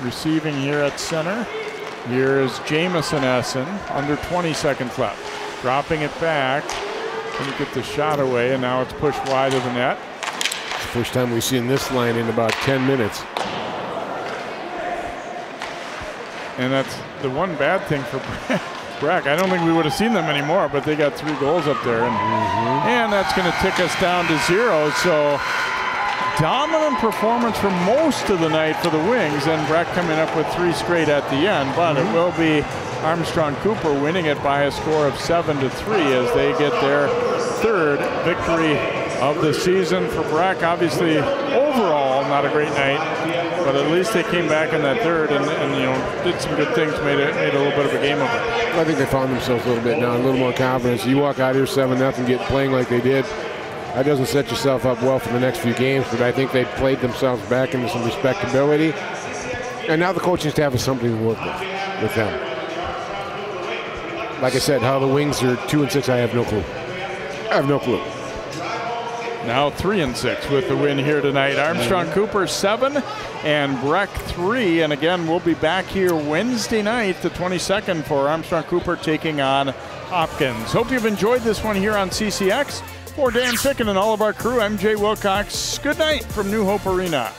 receiving here at center. Here's Jamison Essen, under 20 seconds left. Dropping it back. Couldn't get the shot away, and now it's pushed wide of the net. It's the first time we've seen this line in about 10 minutes. And that's the one bad thing for Breck. I don't think we would have seen them anymore, but they got three goals up there. And, mm-hmm. and that's going to tick us down to zero. So dominant performance for most of the night for the Wings, and Breck coming up with three straight at the end. But it mhm. will be Armstrong Cooper winning it by a score of seven to three as they get their third victory of the season for Breck. Obviously, overall, not a great night, but at least they came back in that third and, and you know did some good things, made it made a little bit of a game of it. I think they found themselves a little bit now, a little more confidence. You walk out here seven nothing, get playing like they did. That doesn't set yourself up well for the next few games, but I think they played themselves back into some respectability. And now the coaching staff has something to work with with them. Like I said, how the Wings are two and six, I have no clue. I have no clue. Now three and six with the win here tonight. Armstrong mhm. Cooper seven and Breck three. And again, we'll be back here Wednesday night, the 22nd, for Armstrong Cooper taking on Hopkins. Hope you've enjoyed this one here on CCX. For Dan Ficken and all of our crew, I'm Jay Wilcox. Good night from New Hope Arena.